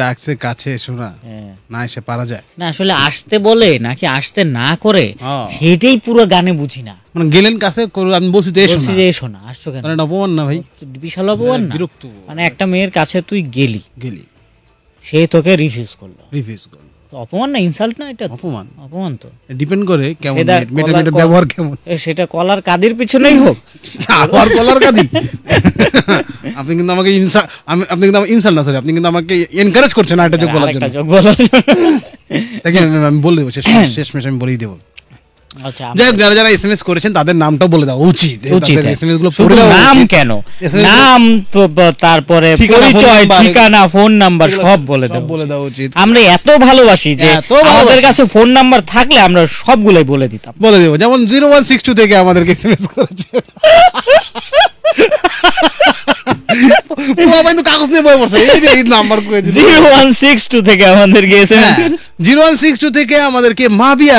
Speaker 1: টাক্সের কাছে এসো না।
Speaker 2: হ্যাঁ।
Speaker 1: না এসে পারা যায়।
Speaker 2: না আসলে আসতে বলে নাকি আসতে না করে। সেটাই পুরো গানে বুঝি না।
Speaker 1: মানে গেলেন কাছে আমি বলছি তো এসো না।
Speaker 2: যে এসো না আসছো কেন?
Speaker 1: মানে এটা অপমান না ভাই।
Speaker 2: বিশাল অপমান না।
Speaker 1: বিরক্ত।
Speaker 2: মানে একটা মেয়ের কাছে তুই গেলি।
Speaker 1: গেলি।
Speaker 2: সে তোকে রিফিউজ করল।
Speaker 1: রিফিউজ করল।
Speaker 2: অপমান না ইনসাল্ট না এটা
Speaker 1: অপমান।
Speaker 2: অপমান তো।
Speaker 1: ডিপেন্ড করে কেমন মেটা মেয়েটার ব্যবহার কেমন।
Speaker 2: সেটা কলার কাদের পিছনেই হোক। (laughs)
Speaker 1: আবার কলার কাদি? (laughs) আপনি কিন্তু আমাকে ইনসা আমি আপনি কিন্তু আমাকে ইনসাল্ট না সরি আপনি কিন্তু আমাকে এনকারেজ করছেন না এটা যোগ বলার জন্য।
Speaker 2: যোগ বলার জন্য।
Speaker 1: আমি- বলে দেবো শেষ শেষ মেশ আমি বলেই দেবো। যাই যারা যারা এসএমএস করেছেন তাদের নামটাও বলে দেওয়া উচিত।
Speaker 2: উচিত হ্যাঁ।
Speaker 1: এসএমএসগুলো দেওয়া
Speaker 2: নাম কেন? নাম তো তারপরে পরিচয় ঠিকানা ফোন নাম্বার সব বলে
Speaker 1: সব বলে দেওয়া উচিত।
Speaker 2: আমরা এত ভালোবাসি যে আমাদের কাছে ফোন নাম্বার থাকলে আমরা সবগুলাই বলে দিতাম।
Speaker 1: বলে দেবো। যেমন জিরো ওয়ান সিক্স টু থেকে আমাদেরকে এসএমএস করেছে। কাগজ নিয়ে বয়ে পড়ছে। এই নাম্বার করে
Speaker 2: জিরো ওয়ান সিক্স টু থেকে আমাদেরকে
Speaker 1: জিরো ওয়ান সিক্স টু থেকে আমাদেরকে মাবিয়া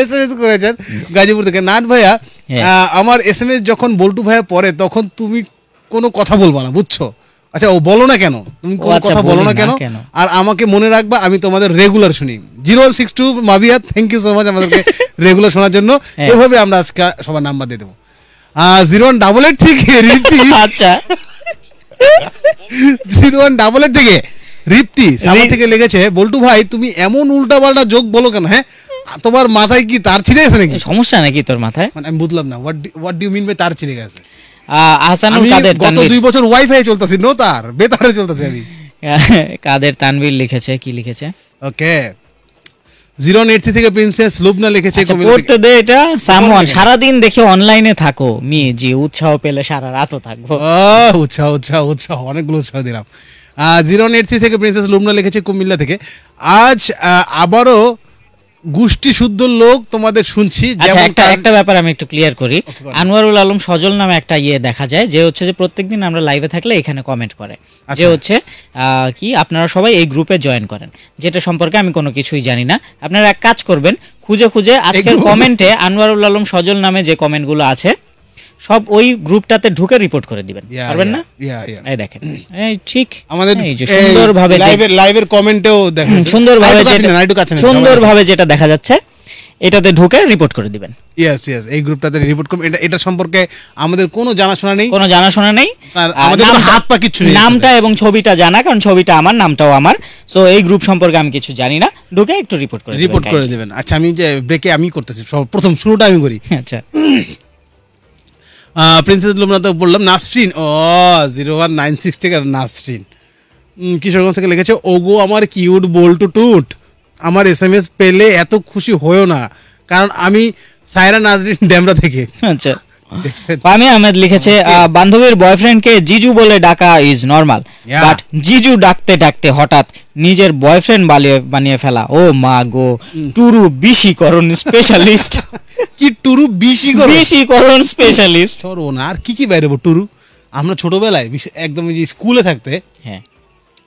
Speaker 1: এসএমএস করেছেন গাজীপুর থেকে। নাট ভাইয়া
Speaker 2: হ্যাঁ।
Speaker 1: আমার এসএমএস যখন বল্টু ভাইয়া পড়ে তখন তুমি কোনো কথা বলবা না বুঝছ? আচ্ছা ও বলো না কেন? তুমি কোনো
Speaker 2: আচ্ছা,
Speaker 1: কথা বলো না কেন? আর আমাকে মনে রাখবা আমি তোমাদের রেগুলার শুনি। Zero six two Mabia thank you so much আমাদেরকে (laughs) রেগুলার শোনার জন্য।
Speaker 2: হ্যাঁ।
Speaker 1: এভাবে আমরা আজকে সবার নাম্বার দিয়ে দেবো। জিরো ওয়ান ডাবল এইট থেকে রিপ্তি।
Speaker 2: আচ্ছা। (laughs)
Speaker 1: জিরো ওয়ান ডাবল এইট থেকে রিপ্তি। সামনে থেকে লেগেছে বল্টু ভাই তুমি এমন উল্টা পাল্টা যোগ বলো কেন হ্যাঁ? তোমার মাথায় কি তার ছিঁড়ে গেছে নাকি?
Speaker 2: সমস্যা নাকি তোর মাথায়?
Speaker 1: মানে আমি বুঝলাম না what what do mean by তার ছিঁড়ে গেছে?
Speaker 2: আহ, আহসানুল কাদের
Speaker 1: গত দুই বছর ওয়াইফাই চলতেছি নো তার বেতারে চলতেছি আমি। (laughs)
Speaker 2: কাদের তানভীর লিখেছে কি লিখেছে?
Speaker 1: ওকে। জিরো থেকে প্রিন্সেস লুবনা লিখেছে
Speaker 2: আচ্ছা। পড়তে দে এটা সামওয়ান সারাদিন দেখে অনলাইনে থাকো। মেয়ে জি উৎসাহ পেলে সারা রাতও থাকব।
Speaker 1: উৎসাহ উৎসাহ উৎসাহ অনেকগুলো উৎসাহ দিলাম। জিরো এইট থেকে প্রিন্সেস লুবনা লিখেছে কুমিল্লা থেকে। আজ আহ, আবারও গোষ্ঠী শুদ্ধ লোক তোমাদের শুনছি
Speaker 2: আচ্ছা
Speaker 1: যেমন
Speaker 2: একটা একটা ব্যাপার আমি একটু ক্লিয়ার করি। আনোয়ারুল আলম সজল নামে একটা ইয়ে দেখা যায় যে হচ্ছে যে প্রত্যেকদিন আমরা লাইভে থাকলে এখানে কমেন্ট করে। যে
Speaker 1: আচ্ছা।
Speaker 2: হচ্ছে আহ, কি আপনারা সবাই এই গ্রুপে জয়েন করেন। যেটা সম্পর্কে আমি কোনো কিছুই জানি না। আপনারা এক কাজ করবেন খুঁজে খুঁজে আজকের কমেন্টে আনোয়ারুল আলম সজল নামে যে কমেন্টগুলো আছে সব ওই গ্রুপটাতে ঢুকে রিপোর্ট করে দিবেন। পারবেন না. এই দেখেন এই ঠিক
Speaker 1: আমাদের
Speaker 2: এই যে সুন্দরভাবে
Speaker 1: লাইভের লাইভের কমেন্টেও দেখেন।
Speaker 2: সুন্দরভাবে
Speaker 1: আরেকটু কাছে
Speaker 2: যেটা- সুন্দরভাবে যেটা দেখা যাচ্ছে এটাতে ঢুকে রিপোর্ট করে দিবেন।
Speaker 1: ইয়েস ইয়েস এই গ্রুপটাতে রিপোর্ট করুন এটা এটা সম্পর্কে আমাদের কোনো জানাশোনা নেই।
Speaker 2: কোনো জানাশোনা নেই।
Speaker 1: আমাদের কোনো হাত পা কিছু নেই
Speaker 2: নামটা এবং ছবিটা জানা কারণ ছবিটা আমার নামটাও আমার। সো এই গ্রুপ সম্পর্কে আমি কিছু জানি না। ঢুকে একটু রিপোর্ট করে
Speaker 1: রিপোর্ট করে দিবেন। আচ্ছা আমি যে ব্রেকে আমি করতেছি প্রথম শুরুটা আমি করি।
Speaker 2: আচ্ছা।
Speaker 1: প্রিন্সেস লুমনা তো বললাম নাসরিন ও জিরো ওয়ান নাইন সিক্স থেকে নাসরিন কিশোরগঞ্জ থেকে লিখেছে, ওগো, আমার কিউট বোল্টু টুট। আমার এস এম এস পেলে এত খুশি হয়েও না। কারণ আমি সায়রা নাজরিন ড্যামরা থেকে।
Speaker 2: আচ্ছা। পামি আহমেদ লিখেছে বান্ধবীর বয়ফ্রেন্ডকে জিজু বলে ডাকা ইজ নর্মাল বাট জিজু ডাকতে ডাকতে হঠাৎ নিজের বয়ফ্রেন্ড বানিয়ে বানিয়ে ফেলা। ও মা গো টুরু বিশিকরণ স্পেশালিস্ট
Speaker 1: কি টুরু বিশি করে
Speaker 2: বিশিকরণ স্পেশালিস্ট
Speaker 1: তোর ও না আর কি কি বাইরে টুরু? আমরা ছোটবেলায় একদম যে স্কুলে থাকতে
Speaker 2: হ্যাঁ।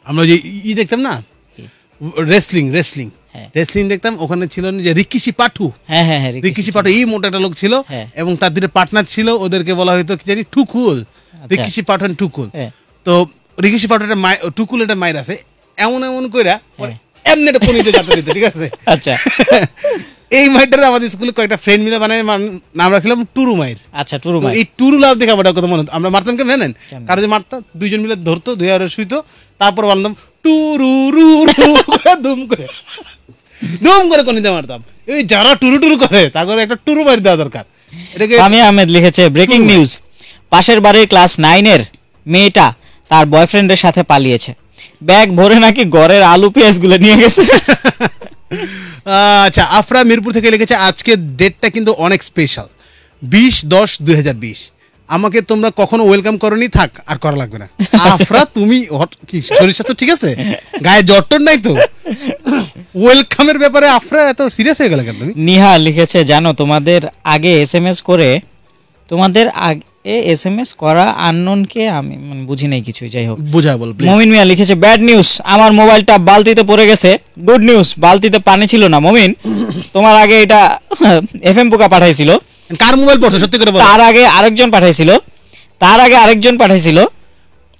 Speaker 1: আমরা যে ই দেখতাম না? Wrestling wrestling. রেসলিং দেখতাম ওখানে ছিল যে রিকিশি পাঠু।
Speaker 2: হ্যাঁ হ্যাঁ হ্যাঁ
Speaker 1: রিকিশি পাঠু এই মোটা একটা লোক ছিল
Speaker 2: হ্যাঁ।
Speaker 1: এবং তার দুটো পার্টনার ছিল ওদেরকে বলা হতো কি জানি টুকুল। রিকিশি পাঠু টুকুল।
Speaker 2: হ্যাঁ।
Speaker 1: তো রিকিশি পাঠু একটা টুকুল একটা মায়ের আছে এমন এমন কইরা। এমনি একটা পনিতে যাতে দিত ঠিক আছে?
Speaker 2: আচ্ছা। (laughs)
Speaker 1: এই মাইটারে আমাদের স্কুলে কয়েকটা ফ্রেন্ড মিলে মানে মান- নাম রাখছিলাম টুরু মায়ের
Speaker 2: আচ্ছা টুরু ভাই
Speaker 1: এই টুরু লাভ দেখে আমার কথা মনে হতো। আমরা মারতাম কেন জানেন কারও যে মারতাম দুইজন মিলে ধরতো দুই আর শুইতো তারপর বলতাম টুরু করে দুম করে। দুম করে কনিতে মারতাম। এই যারা টুরু টুরু করে তাদের একটা টুরু মারি দেওয়া দরকার। এটাকে
Speaker 2: পামি আহমেদ লিখেছে ব্রেকিং নিউজ পাশের বাড়ির ক্লাস নাইনের মেয়েটা তার বয়ফ্রেন্ডের সাথে পালিয়েছে। ব্যাগ ভরে নাকি ঘরের আলু পেঁয়াজগুলো নিয়ে গেছে?
Speaker 1: আচ্ছা আফরা মিরপুর থেকে লিখেছে আজকে ডেটটা কিন্তু অনেক স্পেশাল বিশ দশ দুই হাজার বিশ। আমাকে তোমরা কখনো ওয়েলকাম করনি থাক আর করা লাগবে না। আফরা তুমি কি শরীর স্বাস্থ্য ঠিক আছে? গায়ে জ্বর টর নাই তো? ওয়েলকামের ব্যাপারে আফরা এত সিরিয়াস হয়ে গেল কেন তুমি?
Speaker 2: নিহা লিখেছে জানো তোমাদের আগে এসএমএস করে তোমাদের আগে এসএমএস করা আননোনকে আমি মানে বুঝি নাই কিছুই যাই হোক।
Speaker 1: বুঝা বল
Speaker 2: মমিন মিয়া লিখেছে ব্যাড নিউজ আমার মোবাইলটা বালতিতে পড়ে গেছে। গুড নিউজ বালতিতে পানি ছিল না মমিন। তোমার আগে এটা (laughs) এফএম পোকা পাঠাইছিল।
Speaker 1: কার মোবাইল পড়ছো? সত্যি করে বলো।
Speaker 2: তার আগে আরেকজন পাঠাইছিল। তার আগে আরেকজন পাঠাইছিল।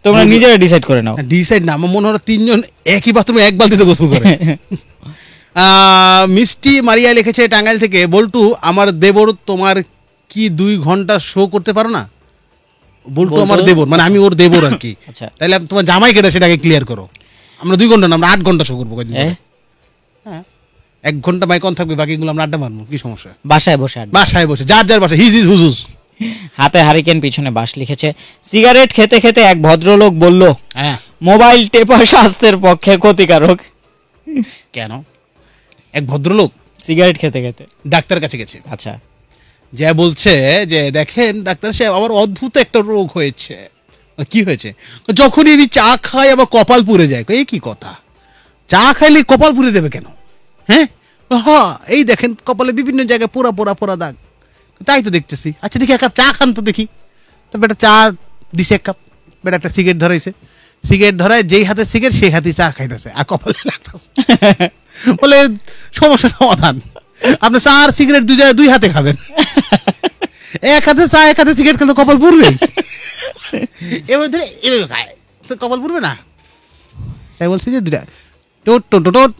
Speaker 2: তোমরা নিজেরা ডিসাইড করে নাও।
Speaker 1: ডিসাইড না। আমার মনে হয় তিনজন একই বাথরুমে এক বালতিতে গোসল করে। (laughs) মিষ্টি মারিয়া লিখেছে টাঙ্গাইল থেকে বল্টু আমার দেবর তোমার কি দুই ঘণ্টা শো করতে পারো না? বল্টু? আমার দেবর মানে আমি ওর দেবর আর কি।
Speaker 2: আচ্ছা।
Speaker 1: তাহলে তোমার জামাই কেটে সেটাকে ক্লিয়ার করো। আমরা দুই ঘণ্টা না আমরা আট ঘণ্টা শো করব কদিন
Speaker 2: এ?
Speaker 1: পরে। হ্যাঁ এক ঘণ্টা মাইক অন থাকবে বাকিগুলো আমরা আড্ডা মারবো কি সমস্যা?
Speaker 2: বাসায় বসে আড্ডা।
Speaker 1: বাসায় বসে যার যার বাসায় হিজ হিজ হুজ হুজ।
Speaker 2: হাতে হারিকেন পিছনে বাস লিখেছে। সিগারেট খেতে খেতে এক ভদ্রলোক বলল
Speaker 1: হ্যাঁ।
Speaker 2: মোবাইল টেপা স্বাস্থ্যের পক্ষে ক্ষতিকারক।
Speaker 1: কেন? এক ভদ্রলোক
Speaker 2: সিগারেট খেতে খেতে।
Speaker 1: ডাক্তারের কাছে গেছে।
Speaker 2: আচ্ছা।
Speaker 1: যে বলছে যে দেখেন ডাক্তার সাহেব আমার অদ্ভুত একটা রোগ হয়েছে। কি হয়েছে? যখনই চা খায় আবার কপাল পুড়ে যায়। কই, এই কি কথা? চা খাইলে কপাল পুড়ে দেবে কেন? হ্যাঁ? হ্যাঁ এই দেখেন কপালে বিভিন্ন জায়গায় পোড়া পোড়া পোড়া দাগ। তাই তো দেখতেছি। আচ্ছা দেখি এক কাপ চা খান তো দেখি। তো বেটা চা দিছে এক কাপ। বেটা একটা সিগারেট ধরাইছে। সিগারেট ধরায় যেই হাতে সিগারেট সেই হাতে চা খাইতেছে। আর কপালে লাগতেছে। (laughs) বলে সমস্যা সমাধান। আপনি চা আর সিগারেট দুই জায়গায় দুই হাতে খাবেন। এক হাতে চা এক হাতে সিগারেট খেলে কপাল পুড়বে। এবার ধরে এভাবে খায়। তো কপাল পুড়বে না? তাই বলছি যে দুটা টোট টোট টোট।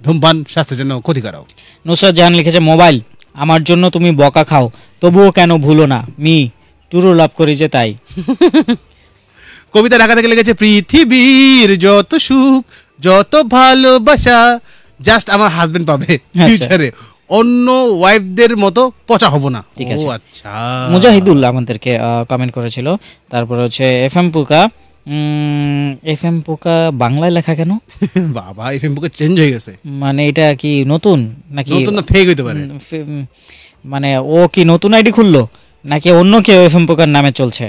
Speaker 1: ধূমপান স্বাস্থ্যের জন্য ক্ষতিকারক।
Speaker 2: নুসরাত জাহান লিখেছে মোবাইল আমার জন্য তুমি বকা খাও তবুও কেন ভুলো না? মি টুরু লাভ করি যে তাই। (laughs)
Speaker 1: কবিতা ঢাকা থেকে লেগেছে পৃথিবীর যত সুখ যত ভালোবাসা জাস্ট আমার হাজবেন্ড পাবে
Speaker 2: আচ্ছা।
Speaker 1: ফিউচারে অন্য ওয়াইফদের মতো পচা হব না।
Speaker 2: ঠিক
Speaker 1: ও
Speaker 2: আছে।
Speaker 1: আচ্ছা।
Speaker 2: মুজাহিদুল্লাহ আমাদেরকে কমেন্ট করেছিল। তারপর হচ্ছে এফ এম পোকা এফ এম পোকা বাংলায় লেখা কেন? (laughs)
Speaker 1: বাবা এই ফেসবুকে চেঞ্জ হয়ে গেছে।
Speaker 2: মানে এটা কি নতুন নাকি?
Speaker 1: নতুন না ফেক হইতে পারে?
Speaker 2: মানে ও কি নতুন আইডি খুললো? নাকি অন্য কেউ এফ এম পোকার নামে চলছে?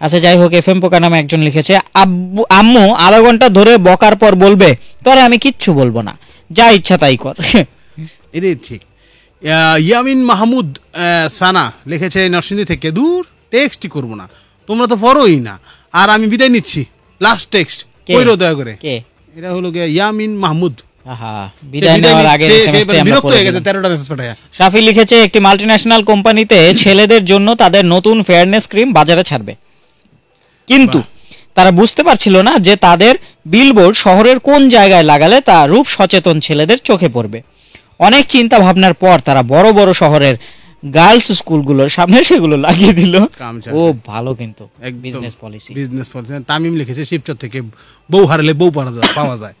Speaker 2: আচ্ছা যাই হোক এফ এম পোকা নামে একজন লিখেছে আব্বু আম্মু আধা ঘণ্টা ধরে বকার পর বলবে তোরে আমি কিচ্ছু বলব না। যা ইচ্ছা তাই কর। (laughs)
Speaker 1: এটাই ঠিক। ইয়ামিন মাহমুদ সানা লিখেছে নরসিংদী থেকে দূর টেক্সটই করব না। তোমরা তো পড়োই না। আর আমি বিদায় নিচ্ছি। লাস্ট টেক্সট কইরো দয়া করে।
Speaker 2: কে?
Speaker 1: এটা হলো গিয়ে ইয়ামিন মাহমুদ।
Speaker 2: আহা বিদায় নেওয়ার আগে
Speaker 1: সে- সে বিরক্ত হয়ে গেছে
Speaker 2: দিলাম।
Speaker 1: তেরোটা মেসেজ পাঠায়
Speaker 2: শাফি লিখেছে একটি মাল্টিন্যাশনাল কোম্পানিতে (laughs) ছেলেদের জন্য তাদের নতুন ফেয়ারনেস ক্রিম বাজারে ছাড়বে। কিন্তু তারা বুঝতে পারছিল না যে তাদের বিলবোর্ড শহরের কোন জায়গায় লাগালে তা রূপ সচেতন ছেলেদের চোখে পড়বে। অনেক চিন্তা ভাবনার পর তারা বড় বড় শহরের গার্লস স্কুলগুলোর সামনে সেগুলো লাগিয়ে দিল। ও ভালো কিন্তু। Business policy
Speaker 1: business policy Tamim লিখেছে শিবচর থেকে বউ হারালে বউ পাওয়া যায় পাওয়া যায়।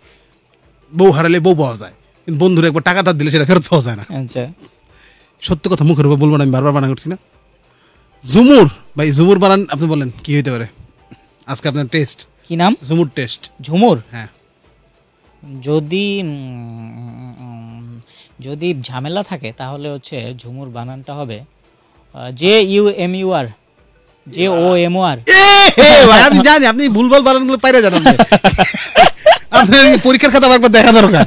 Speaker 1: বউ হারালে বউ পাওয়া যায়। কিন্তু বন্ধুরা একবার টাকা ধার দিলে সেটা ফেরত পাওয়া যায় না।
Speaker 2: আচ্ছা।
Speaker 1: সত্য কথা মুখের উপর বলব না আমি বারবার বানা করছি না। জুমুর ভাই জুমুর বানান আপনি বলেন কি হইতে পারে? আজকে আপনার টেস্ট।
Speaker 2: কি নাম?
Speaker 1: জুমুর টেস্ট।
Speaker 2: ঝুমুর?
Speaker 1: হ্যাঁ।
Speaker 2: যদি যদি ঝামেলা থাকে তাহলে হচ্ছে ঝুমুর বানানটা হবে J U M U R J O
Speaker 1: M O R আমি জানি আপনি ভুলভাল বানানগুলো পাইরে জানেন। আপনার পরীক্ষার খাতা একবার দেখা দরকার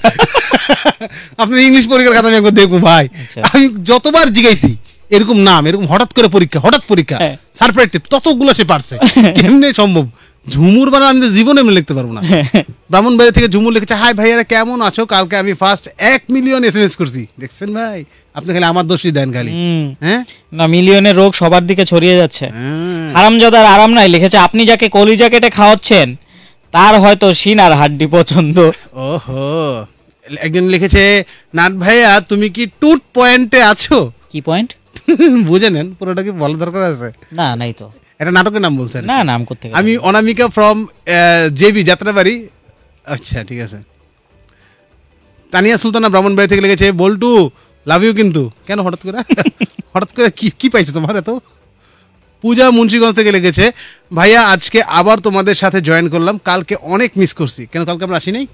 Speaker 1: আপনার ইংলিশ পরীক্ষার খাতা আমি একবার দেখব ভাই
Speaker 2: আচ্ছা।
Speaker 1: আমি যতবার জিগাইছি এরকম নাম এরকম হঠাৎ করে পরীক্ষা হঠাৎ পরীক্ষা
Speaker 2: হ্যাঁ।
Speaker 1: সারপ্রাইটিভ ততগুলো সে পারছে কেমনে সম্ভব ঝুমুর বানান আমি তো জীবনে এমনি লিখতে পারব না। (laughs) ব্রাহ্মণবাড়ি থেকে ঝুমুর লিখেছে হাই ভাইয়ারা কেমন আছো? কালকে আমি ফার্স্ট এক মিলিয়ন এস এম এস করছি। দেখছেন ভাই? আপনি খালি আমার দোষই দেন খালি। হ্যাঁ?
Speaker 2: না মিলিয়নের রোগ সবার দিকে ছড়িয়ে যাচ্ছে।
Speaker 1: হ্যাঁ।
Speaker 2: হারামজাদার আরাম নাই লিখেছে আপনি যাকে কলিজা কেটে খাওয়াচ্ছেন তার হয়তো শিন আর হাড্ডি পছন্দ।
Speaker 1: ওহো। একজন লিখেছে নাট ভাইয়া তুমি কি টুট পয়েন্টে আছো?
Speaker 2: কি পয়েন্ট? (laughs)
Speaker 1: বুঝে নেন পুরোটা কি বলা দরকার আছে?
Speaker 2: না নাই তো।
Speaker 1: এটা নাটকের নাম বলছেন
Speaker 2: না নাম করতে
Speaker 1: আমি অনামিকা ফ্রম জেবি যাত্রাবাড়ি। আচ্ছা ঠিক আছে। তানিয়া সুলতানা ব্রাহ্মণবাড়ি থেকে লিখেছে বল্টু লাভ ইউ কিন্তু। কেন হঠাৎ করে? (laughs) হঠাৎ করে কি কি পাইছে তোমার এত? পূজা মুন্সীগঞ্জ থেকে লেগেছে। ভাইয়া আজকে আবার তোমাদের সাথে জয়েন করলাম। কালকে অনেক মিস করছি। কেন কালকে আমরা আসি নাই?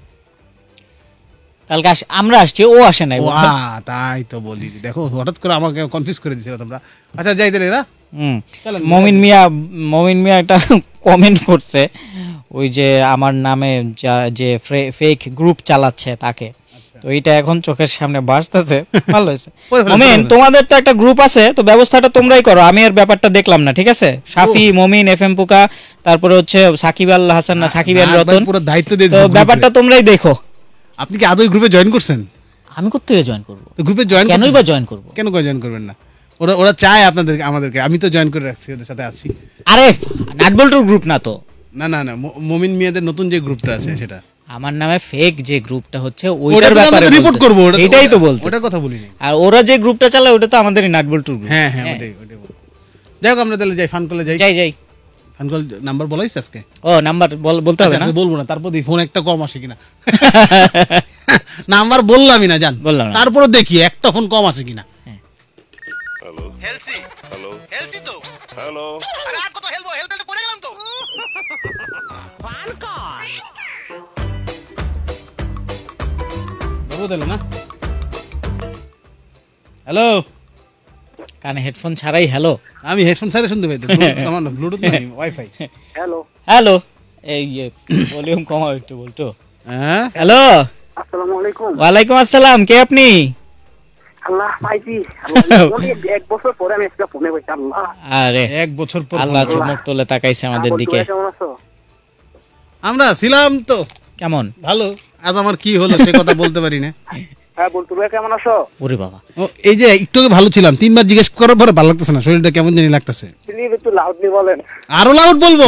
Speaker 2: কালকে আমরা আসছি ও আসে নাই।
Speaker 1: তাই তো বলি। দেখো হঠাৎ করে আমাকে কনফিউজ করে দিয়েছিল তোমরা। আচ্ছা যাই তাহলে
Speaker 2: হুম। মমিন মিয়া মমিন মিয়া একটা (laughs) কমেন্ট করছে। ওই যে আমার নামে যে ফেক গ্রুপ চালাচ্ছে তাকে। তো এটা এখন চোখের সামনে ভাসতেছে (laughs) ভালো হয়েছে। মমিন তোমাদের তো একটা গ্রুপ আছে তো ব্যবস্থাটা তোমরাই করো। আমি এর ব্যাপারটা দেখলাম না ঠিক আছে? সাফি মমিন এফ এম পুকা তারপরে হচ্ছে সাকিব আল হাসান না সাকিব আল রতন।
Speaker 1: পুরো দায়িত্ব দিয়ে
Speaker 2: তো ব্যাপারটা তোমরাই দেখো।
Speaker 1: আপনি কি আদৌ গ্রুপে জয়েন করছেন?
Speaker 2: আমি কোথেকে জয়েন করব?
Speaker 1: তো গ্রুপে জয়েন
Speaker 2: কেনই বা জয়েন করব?
Speaker 1: কেন জয়েন করবেন না? ওরা ওরা চায় আপনাদেরকে আমাদেরকে। আমি তো জয়েন করে রাখছি ওদের সাথে আছি।
Speaker 2: আরে নাটবল্টুর গ্রুপ না তো।
Speaker 1: না না না মমিন মিয়াদের নতুন যে গ্রুপটা আছে সেটা।
Speaker 2: আমার নামে ফেক যে গ্রুপটা হচ্ছে ওইটার ব্যাপারে
Speaker 1: রিপোর্ট করব
Speaker 2: এটাই তো বলতে
Speaker 1: ওটার কথা বলিনি।
Speaker 2: আর ওরা যে গ্রুপটা চালায় ওটা তো আমাদের নাটবল্টুর গ্রুপ
Speaker 1: হ্যাঁ হ্যাঁ ওটাই ওটাই বলব। যাই হোক আমরা তাহলে যাই ফান কলে যাই।
Speaker 2: যাই যাই।
Speaker 1: ফান কল নাম্বার বলাইস আজকে?
Speaker 2: ও নাম্বার বলতে হবে না?
Speaker 1: বলব না তারপর দেখি ফোন একটা কম আসে কিনা। (laughs) নাম্বার বললামই না জান।
Speaker 2: বললাম।
Speaker 1: তারপরে দেখি একটা ফোন কম আসে কিনা। না। হ্যালো
Speaker 2: কানে হেডফোন ছাড়াই হ্যালো
Speaker 1: আমি হেডফোন ছাড়াই শুনতে পাই তো আমার (laughs) ব্লুটুথ নাই ওয়াইফাই
Speaker 4: হ্যালো
Speaker 2: হ্যালো এই ভলিউম কমাও একটু বলতো
Speaker 1: হ্যাঁ?
Speaker 2: হ্যালো
Speaker 4: আসসালামু আলাইকুম।
Speaker 2: ওয়ালাইকুম আসসালাম কে আপনি?
Speaker 4: আল্লাহ পাইছি। (laughs) এক বছর পরে আমি একটা ফোনে বসে আল্লাহ।
Speaker 2: আরে
Speaker 1: এক বছর পর
Speaker 2: আল্লাহ
Speaker 1: ফোন।
Speaker 2: চমক তোলে তাকাইছে আমাদের দিকে।
Speaker 4: তুমি কেমন আছো?
Speaker 1: আমরা ছিলাম তো।
Speaker 2: কেমন?
Speaker 1: ভালো। আজ আমার কি হলো সে কথা বলতে পারি না। (laughs)
Speaker 4: হ্যাঁ বল তুমি কেমন আছো?
Speaker 2: ওরে বাবা।
Speaker 1: ও, এই যে একটু ভালো ছিলাম তিনবার জিজ্ঞেস করার পরে ভালো লাগতেছে না শরীরটা কেমন জানি লাগতেছে।
Speaker 4: প্লিজ একটু লাউডলি বলেন।
Speaker 1: আরও লাউড বলব?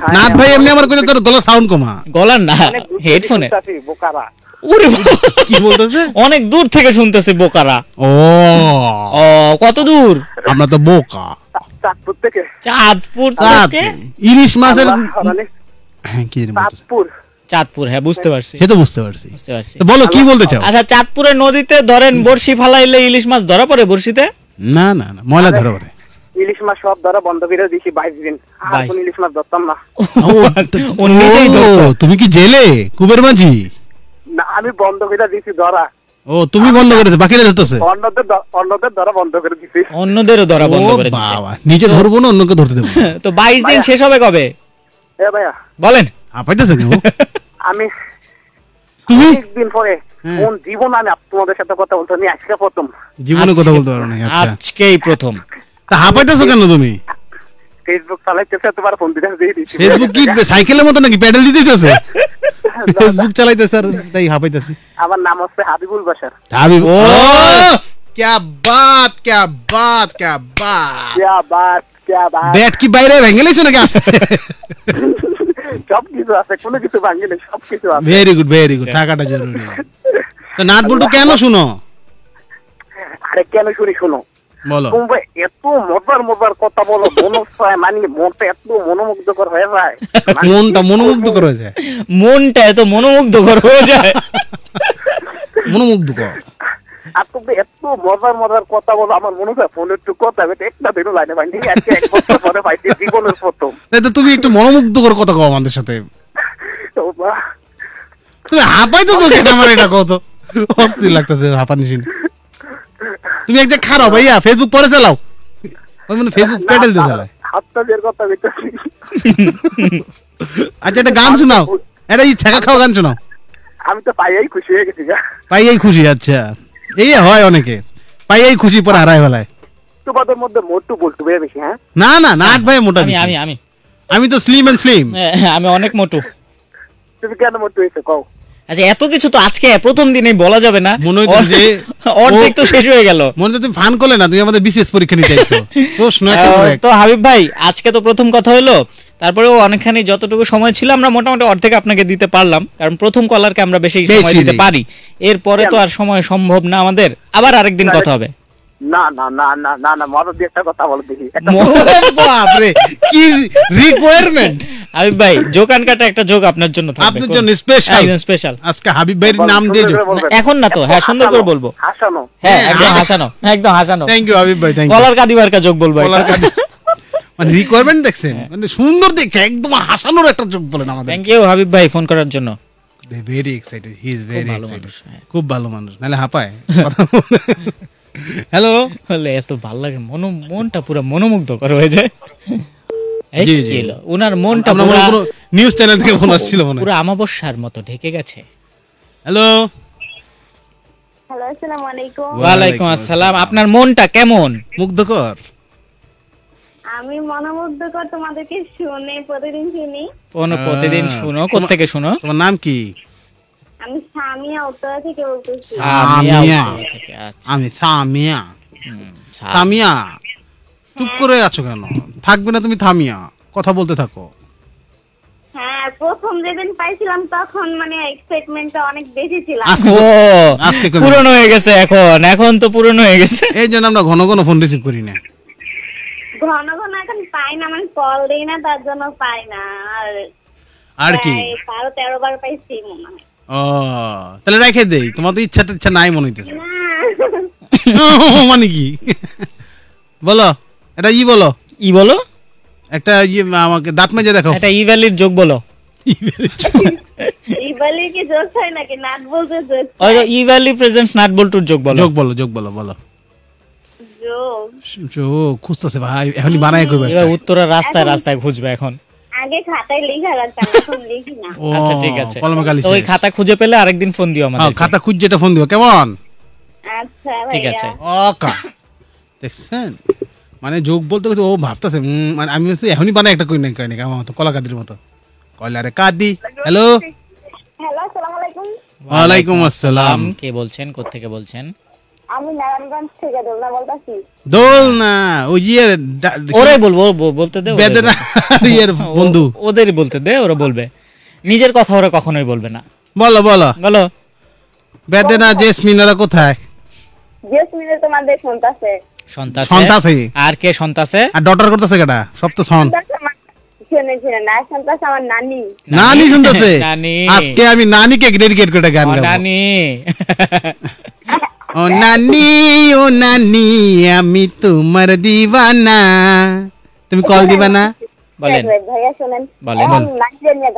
Speaker 4: হ্যাঁ,
Speaker 1: নাথ ভাই এমনি আমার কইতে তোর গলা সাউন্ড কমা।
Speaker 2: গলার না
Speaker 4: অনেক দূর থেকে
Speaker 2: হেডফোনে
Speaker 4: বোকারা।
Speaker 2: ওরে
Speaker 1: কি বলতেছে?
Speaker 2: অনেক দূর থেকে শুনতেছে বোকারা।
Speaker 1: ও।
Speaker 2: ও কত দূর?
Speaker 1: আমরা তো বোকা।
Speaker 4: চাঁদপুর থেকে।
Speaker 2: চাঁদপুর থেকে?
Speaker 1: ইলিশ মাছের
Speaker 4: মানে
Speaker 1: হ্যাঁ কি
Speaker 4: চাঁদপুর।
Speaker 2: চাঁদপুর হ্যাঁ বুঝতে পারছি।
Speaker 1: সে তো বুঝতে পারছি।
Speaker 2: বুঝতে পারছি।
Speaker 1: তো বলো কি বলতে চাও?
Speaker 2: আচ্ছা চাঁদপুরের নদীতে ধরেন বড়শি ফালাইলে ইলিশ মাছ ধরা পড়ে বড়শিতে?
Speaker 1: না না না ময়লা ধরে পরে
Speaker 4: ইলিশ মাছ সব ধরা বন্ধ করে দিয়েছি বাইশ দিন। আর কোন ইলিশ মাছ ধরতাম না।
Speaker 2: ও নিজেই ধরতো।
Speaker 1: তুমি কি জেলে? কুবের মাঝি?
Speaker 4: না আমি বন্ধ করে দিয়েছি ধরা।
Speaker 1: ও তুমি বন্ধ করেছ বাকিরা ধরতেছে?
Speaker 4: অন্যদের অন্যদের ধরা বন্ধ করে দিয়েছি
Speaker 2: অন্যদেরও ধরা বন্ধ করে
Speaker 1: বাবা নিজে ধরবো না অন্যকে ধরতে দেবো। (laughs)
Speaker 2: তো বাইশ দিন শেষ হবে কবে?
Speaker 4: এ ভাইয়া।
Speaker 2: বলেন।
Speaker 1: হাঁপাইতেছে কেউ? (laughs)
Speaker 4: আমি
Speaker 1: তুমি
Speaker 4: দিন পরে
Speaker 1: হ্যাঁ।
Speaker 4: কোন জীবন আমি আপ- তোমাদের সাথে কথা বলতে আমি আজকে প্রথম
Speaker 1: জীবনে কথা
Speaker 2: আজকে-
Speaker 1: বলতে পারো না আচ্ছা
Speaker 2: আজকেই প্রথম
Speaker 1: তা হাঁপাইতেছো কেন তুমি
Speaker 4: ফেসবুক চালাইতেছে তোমার ফোন দিতে দিয়ে দিচ্ছি
Speaker 1: ফেসবুক কি সাইকেলের মতো নাকি প্যাডেল দিতেছে ফেসবুক চালাইতেছে আর তাই হাঁপাইতেছে
Speaker 4: আমার নাম হচ্ছে হাবিবুল বাসার
Speaker 1: হাবিব
Speaker 2: ও!
Speaker 1: ও क्या बात क्या बात क्या बात
Speaker 4: क्या बात क्या बात
Speaker 1: ব্যাট কি বাইরে ভেঙে লেছো নাকি (laughs) আসছে
Speaker 4: সব কিছু আছে কোনো কিছু ভাঙি নেই সব কিছু আছে।
Speaker 1: ভেরি গুড ভেরি গুড থাকাটা জরুরি। তো নাট বল্টু কেন শুনো?
Speaker 4: আরে কেন শুনি শোনো?
Speaker 1: বলো।
Speaker 4: তোমরা এত মজার মজার কথা বলো মন চায় মানে মনটা এত মনোমুগ্ধকর হয়ে যায়। মানে
Speaker 1: মনটা মনোমুগ্ধ করে যায়।
Speaker 2: মনটা এত মনোমুগ্ধকর হয়ে যায়।
Speaker 1: মনোমুগ্ধ কর
Speaker 4: আর তোমরা এত মজার মজার কথা বলো আমার মনে হয় ফোনের একটু কথা আমি একটা দিনও লাইনে পাইনি আজকে এক বছর পরে পাইছি জীবনের প্রথম।
Speaker 1: তুমি একটু মনোমুগ্ধ করে কথা কও আমাদের সাথে। তুমি হাঁপাইতেছো কেন আমার এটা কত অস্থির লাগতেছে হাঁপানি শুনে। তুমি একটা খারাপ ভাইয়া ফেসবুক পরে চালাও। মানে ফেসবুক প্যাডেল দিয়ে চালায়।
Speaker 4: হাতটা বের কথা বলতেছি
Speaker 1: আচ্ছা একটা গান শোনাও। এটা ছেঁকা খাওয়া গান শোনাও।
Speaker 4: আমি তো পাইয়াই খুশি হয়ে গেছি
Speaker 1: পাইয়াই খুশি আচ্ছা। এই হয় অনেকে। পাইয়াই খুশি পরে হারায় ফেলায়।
Speaker 4: তোমাদের মধ্যে মোটু বলতে হবে বেশি হ্যাঁ?
Speaker 1: না না নাট ভাই মোটা
Speaker 2: আমি। আমি আমি।
Speaker 1: আমি তো স্লিম এন্ড স্লিম
Speaker 2: আমি অনেক মোটু।
Speaker 4: তুমি কেন মোটু হয়েছে কও।
Speaker 2: আচ্ছা এত কিছু তো আজকে প্রথম দিনে বলা যাবে না।
Speaker 1: মনে হয় যে (laughs)
Speaker 2: অর্ধেক তো শেষ হয়ে গেল।
Speaker 1: মনে হচ্ছে তুমি ফান করলে না তুমি আমাদের বিশেষ পরীক্ষা নিতে চাইছো (laughs) প্রশ্ন
Speaker 2: তো হাবিব ভাই আজকে তো প্রথম কথা হলো তারপরেও অনেকখানি যতটুকু সময় ছিল আমরা মোটামুটি অর্ধেক আপনাকে দিতে পারলাম কারণ প্রথম কলারকে আমরা বেশি সময় দিতে পারি। এরপরে তো আর সময় সম্ভব না আমাদের। আবার আরেকদিন কথা হবে।
Speaker 4: না না না না না না মরদ দিয়ে একটা কথা বলো দেখি।
Speaker 1: বাপরে কি রিকোয়ারমেন্ট
Speaker 2: হাবিব ভাই জোকান কাটা একটা যোগ আপনার জন্য থাকবে।
Speaker 1: আপনার জন্য স্পেশাল
Speaker 2: স্পেশাল
Speaker 1: আজকে হাবিব ভাইয়ের নাম দিয়ে
Speaker 4: সুন্দর
Speaker 2: এখন না তো, হ্যাঁ, সুন্দর করে বলব।
Speaker 4: হাসানো।
Speaker 2: হ্যাঁ
Speaker 1: হ্যাঁ,
Speaker 2: একদম
Speaker 1: হ্যাঁ।
Speaker 2: হাসানো একদম হাসানো।
Speaker 1: থ্যাংক ইউ হাবিব ভাই থ্যাংক ইউ
Speaker 2: কলার কাদিবার কা যোগ বলব এটা।
Speaker 1: মানে রিকোয়ারমেন্ট দেখছেন? মানে সুন্দর দেখে একদম হাসানোর একটা যোগ বলেন আমাদের।
Speaker 2: থ্যাংক ইউ হাবিব ভাই ফোন করার জন্য।
Speaker 1: Very excited he
Speaker 2: is
Speaker 1: very
Speaker 2: excited হ্যাঁ।
Speaker 1: খুব ভালো মানুষ। নালে হাঁপায়। (laughs) হ্যালো
Speaker 2: বলে এত ভালো লাগে মন মনটা পুরো মনোমুগ্ধকর হয়ে যায়। এই কি। হলো? ওনার মনটা পুরো
Speaker 1: নিউজ চ্যানেল থেকে ফোন আসছিল মনে
Speaker 2: পুরো আমাবস্যার মতো ঢেকে গেছে।
Speaker 1: হ্যালো
Speaker 5: হ্যালো আসসালামু আলাইকুম।
Speaker 2: ওয়ালাইকুম আসসালাম। আপনার মনটা কেমন?
Speaker 1: মুগ্ধকর?
Speaker 5: আমি মনোমুগ্ধকর তোমাদেরকে শুনে প্রতিদিন শুনি।
Speaker 2: কোন প্রতিদিন শুনো কোত্থেকে শুনো?
Speaker 1: তোমার নাম কি?
Speaker 5: আমি সামিয়া উত্তরা থেকে বলতেছি।
Speaker 2: সামিয়া
Speaker 1: সামিয়া।
Speaker 2: উত্তরা থেকে, আচ্ছা।
Speaker 1: আমি সামিয়া। সামিয়া। চুপ করে আছো কেন? থাকবে না তুমি থামিয়া। কথা বলতে থাকো।
Speaker 5: প্রথম যেদিন পাইছিলাম তখন মানে এক্সাইটমেন্টটা অনেক বেশি ছিল।
Speaker 2: ও
Speaker 1: আজকে
Speaker 2: পুরনো হয়ে গেছে এখন। এখন তো পুরনো হয়ে গেছে।
Speaker 1: এই জন্য আমরা ঘন ঘন ফোন রিসিভ করি না।
Speaker 5: ঘন ঘন এখন পাই না মানে কল দেই না তার জন্য পাই না। আর
Speaker 1: আর কি?
Speaker 5: বারো তেরো বার পাইছি মনে হয়।
Speaker 1: ও তাহলে রেখে দেই। তোমার তো ইচ্ছা ইচ্ছা নাই মনে হইতেছে। (laughs) মানে কি? বলো এটা ই বলো।
Speaker 2: ই বলো?
Speaker 1: একটা ইয়ে আমাকে দাঁত মেজে দেখো
Speaker 2: এটা ই ভ্যালির যোগ বলো।
Speaker 5: বলে (laughs) কি জোর হয় নাকি? নাট বলতে জোর
Speaker 2: ওই ই ভ্যালি প্রেজেন্টস নাট বল্টুর যোগ বলো।
Speaker 1: যোগ বলো যোগ বলো বলো। ও খুঁজতেছে ভাই এখনই বানাই কইবে
Speaker 2: উত্তরা রাস্তায় রাস্তায় খুঁজবে এখন।
Speaker 5: আগে খাতায় লিখা রাখতাম এখন লিখি না।
Speaker 2: আচ্ছা ঠিক আছে। ওই খাতা খুঁজে পেলে আরেকদিন ফোন দিও আমাদের
Speaker 1: খাতা খুঁজে এটা ফোন দিও কেমন?
Speaker 5: আচ্ছা
Speaker 2: ঠিক আছে।
Speaker 1: ওকা দেখছেন? মানে যোগ বলতে গেছে ও ভাবতেছে মানে আমি হচ্ছে এখনই বানাই একটা কই নাই কই নাই আমার মতো কলা কাদির মতো। কয়লা রে কাদি। হ্যালো
Speaker 5: হ্যালো আসসালামু আলাইকুম।
Speaker 1: ওয়ালাইকুম আসসালাম।
Speaker 2: কে বলছেন কোত্থেকে বলছেন?
Speaker 5: আমি নারায়ণগঞ্জ থেকে দোলনা বলতাছি।
Speaker 1: দোল ওই ইয়ে
Speaker 2: ওরাই বলব বলতে দে
Speaker 1: বেদনা ইয়ের বন্ধু।
Speaker 2: ও- বলতে দে ওরা বলবে। নিজের কথা ওরা কখনোই বলবে না।
Speaker 1: বলো বলো।
Speaker 2: বলো।
Speaker 1: বেদনা জেসমিন ওরা কোথায়?
Speaker 5: জেসমিনে তোমাদের শুনতাছে
Speaker 2: সন্তাসে?
Speaker 1: সন্তাসে।
Speaker 2: আর কে সন্তাসে?
Speaker 1: আর ডটার করতেছে কেটা সব তো সন।
Speaker 5: শুনে শুনে না শুনতাছে আমার নানি।
Speaker 1: নানি শুনতেছে (laughs) আজকে আমি নানিকে ডেডিকেট করে গান গাবো।
Speaker 2: নানি। (laughs)
Speaker 1: ও নানি ও নানি আমি তোমার দিবানা। তুমি কল দিবা না
Speaker 2: বলেন
Speaker 5: ভাইয়া শুনেন।
Speaker 2: বলেন।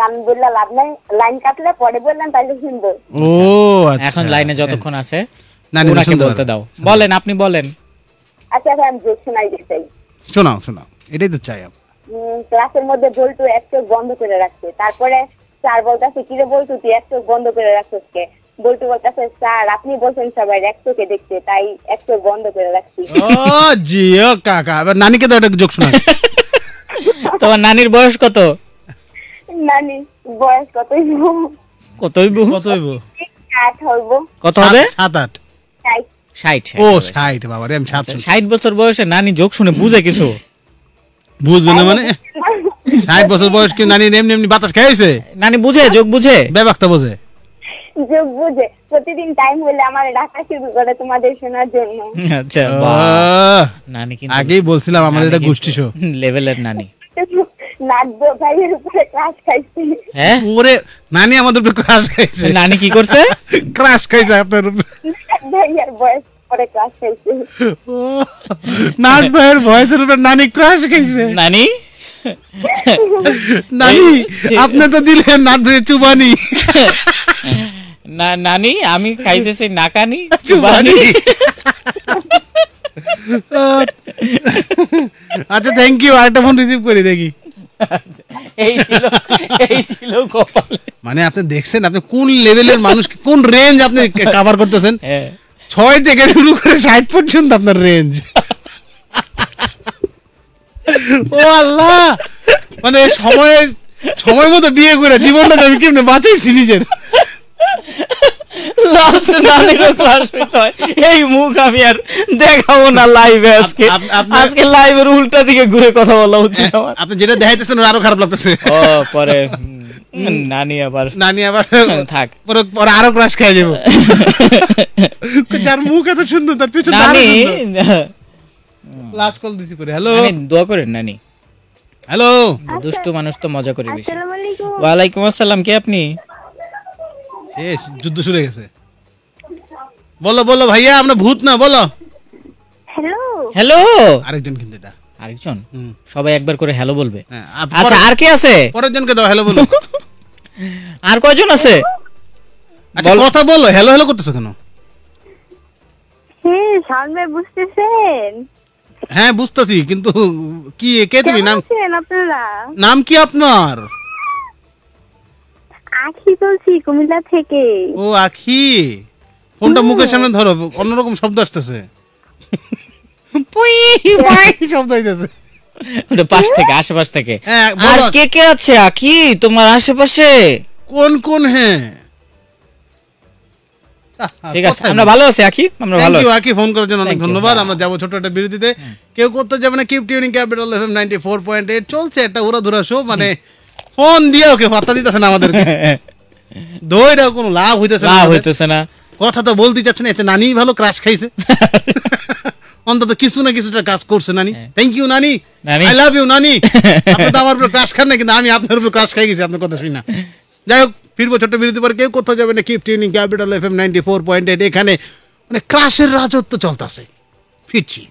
Speaker 5: গান বললে লাভ নাই। লাইন কাটলে পরে বললেন তাহলে শুনব।
Speaker 1: ও আচ্ছা।
Speaker 2: এখন লাইনে যতক্ষণ আছে
Speaker 1: নানি
Speaker 2: বলতে দাও। বলেন আপনি বলেন।
Speaker 5: আচ্ছা এখন আমি যোগ শোনাই চাই
Speaker 1: শোনাও শোনাও। এটাই তো চাই।
Speaker 5: উম, ক্লাসের মধ্যে বলতো এক চোখ বন্ধ করে রাখছে। তারপরে স্যার বলতেছে কিরে বলতো তুই এক চোখ বন্ধ করে রাখছিস কে? বলতেছে স্যার আপনি বলছেন সবাই এক চোখে দেখতে তাই এক চোখ বন্ধ করে রাখছি।
Speaker 1: ও কাকা এবার নানিকে তো একটা যোগ শোনা (laughs)
Speaker 2: তোমার নানির বয়স কত?
Speaker 5: নানি বয়স কতই
Speaker 2: কতই বু
Speaker 1: কত হইব
Speaker 5: আট হইব।
Speaker 2: কত হবে?
Speaker 1: সাত আট।
Speaker 2: ষাট।
Speaker 1: ও ষাট বাবা রে আমি সাত
Speaker 2: ষাট বছর বয়সে নানি যোগ শুনে বুঝে কিছু?
Speaker 1: বুঝবে না মানে? ষাট বছর বয়স কি নানি এমনি এমনি বাতাস খেয়েছে
Speaker 2: নানি বুঝে যোগ বুঝে?
Speaker 1: বেবাক্তা বোঝে।
Speaker 5: যোগ বুঝে প্রতিদিন টাইম হলে আমার ডাকা শুরু করে তোমাদের শোনার জন্য।
Speaker 2: আচ্ছা বাহ। নানি কিন্তু
Speaker 1: আগেই বলছিলাম আমাদের এটা গোষ্ঠী শো
Speaker 2: লেভেলের নানি।
Speaker 5: নাচবো ভাইয়ের উপরে ক্লাস খাইছি।
Speaker 2: হ্যাঁ?
Speaker 1: ওরে নানি আমাদের উপরে ক্রাশ খাইছে।
Speaker 2: নানি কি করছে?
Speaker 1: ক্রাশ খাইছে আপনার উপরে।
Speaker 5: পরে খাইছি।
Speaker 1: নাট ভাইয়ের ভয়েসের উপরে নানি ক্রাশ খাইছে।
Speaker 2: নানি?
Speaker 1: নানি আপনি তো দিলেন নাট ভাইয়ের চুবানি। (laughs)
Speaker 2: না নানি আমি খাইতেছি নাকানি
Speaker 1: চুবানি। (laughs) আচ্ছা থ্যাংক ইউ আরেকটা ফোন রিসিভ করি দেখি।
Speaker 2: এই ছিল এই ছিল কপালে।
Speaker 1: মানে আপনি দেখছেন আপনি কোন লেভেলের মানুষ কোন রেঞ্জ আপনি কভার করতেছেন?
Speaker 2: হ্যাঁ।
Speaker 1: ছয় থেকে শুরু করে ষাট পর্যন্ত আপনার রেঞ্জ ও আল্লাহ! মানে সময় সময় মতো বিয়ে করে জীবনটা আমি কেমনে বাঁচাইছি নিজের?
Speaker 2: লাস্ট নানিরও ক্লাস হয় এই মুখ আমি আর দেখাবো না লাইভে আজকে। আজকে লাইভের উল্টা দিকে ঘুরে কথা বলা উচিত আমার।
Speaker 1: আপনি যেটা দেখাইতেছেন আরও খারাপ লাগতেছে।
Speaker 2: ও পরে নানি আবার।
Speaker 1: নানি আবার
Speaker 2: থাক।
Speaker 1: পরে পরে আরও ক্রাশ খেয়ে যাব যার মুখ এত সুন্দর তার পেছনে
Speaker 2: নানি
Speaker 1: লাস্ট কল দিছি করে হ্যালো
Speaker 2: দোয়া করেন নানি।
Speaker 1: হ্যালো
Speaker 2: দুষ্টু মানুষ তো মজা করি বেশি। ওয়ালাইকুম আসসালাম কে আপনি?
Speaker 1: শেষ যুদ্ধ শুরু হয়ে গেছে। বলো বলো ভাইয়া আমরা ভূত না বলো।
Speaker 5: হ্যালো
Speaker 2: হ্যালো
Speaker 1: আরেকজন কিন্তু এটা।
Speaker 2: আরেকজন? সবাই একবার করে হ্যালো বলবে।
Speaker 1: হ্যাঁ, আর
Speaker 2: আচ্ছা আর কে আছে?
Speaker 1: পরের জনকে দাও হ্যালো বলো। (laughs)
Speaker 2: আর কয়জন আছে?
Speaker 1: আচ্ছা কথা বলো হ্যালো হ্যালো করতেছো কেন?
Speaker 5: হ্যাঁ সামনে বুঝতেছেন?
Speaker 1: হ্যাঁ বুঝতেছি কিন্তু কি কে তুমি? নাম
Speaker 5: আপনারা?
Speaker 1: নাম কি আপনার?
Speaker 5: আখি বলছি কুমিল্লা থেকে।
Speaker 1: ও আখি? ফোনটা মুখের সামনে ধরো অন্যরকম শব্দ আসতেছে। পুই, পাই (laughs) শব্দ হইতেছে।
Speaker 2: ওটা পাশ থেকে আশেপাশ থেকে।
Speaker 1: হ্যাঁ,
Speaker 2: আর কে কে আছে আকি তোমার আশেপাশে?
Speaker 1: কোন কোন হ্যাঁ।
Speaker 2: ঠিক আছে আমরা ভালো আছি আকি আমরা ভালো আছি।
Speaker 1: আকি ফোন করার জন্য অনেক ধন্যবাদ। আমরা যাব ছোট একটা বিরতিতে। কেউ করতে যাবে না keep tuning capital FM ninety four point eight চলছে একটা উড়াধুরা শো মানে ফোন দিয়ে ওকে পাত্তা দিতেছে না আমাদের (laughs) দইটা কোনো লাভ হইতেছে না
Speaker 2: লাভ হইতেছে না।
Speaker 1: কথা তো বলতে চাচ্ছে না এতে নানি ভালো ক্রাশ খাইছে। (laughs) অন্তত কিছু না কিছুটা কাজ করছে নানি। থ্যাংক ইউ নানি। আই লাভ ইউ নানি। (laughs) আপনি তো আমার উপর ক্রাশ খান না কিন্তু আমি আপনার উপর ক্রাশ খাই গেছি আপনার কথা শুনি না। যাই হোক ফিরবো ছোট্ট বিরতি পর কেউ কোথাও যাবে না keep tuning capital F M ninety four point eight এখানে মানে ক্রাশের রাজত্ব চলতেছে। ফিরছি।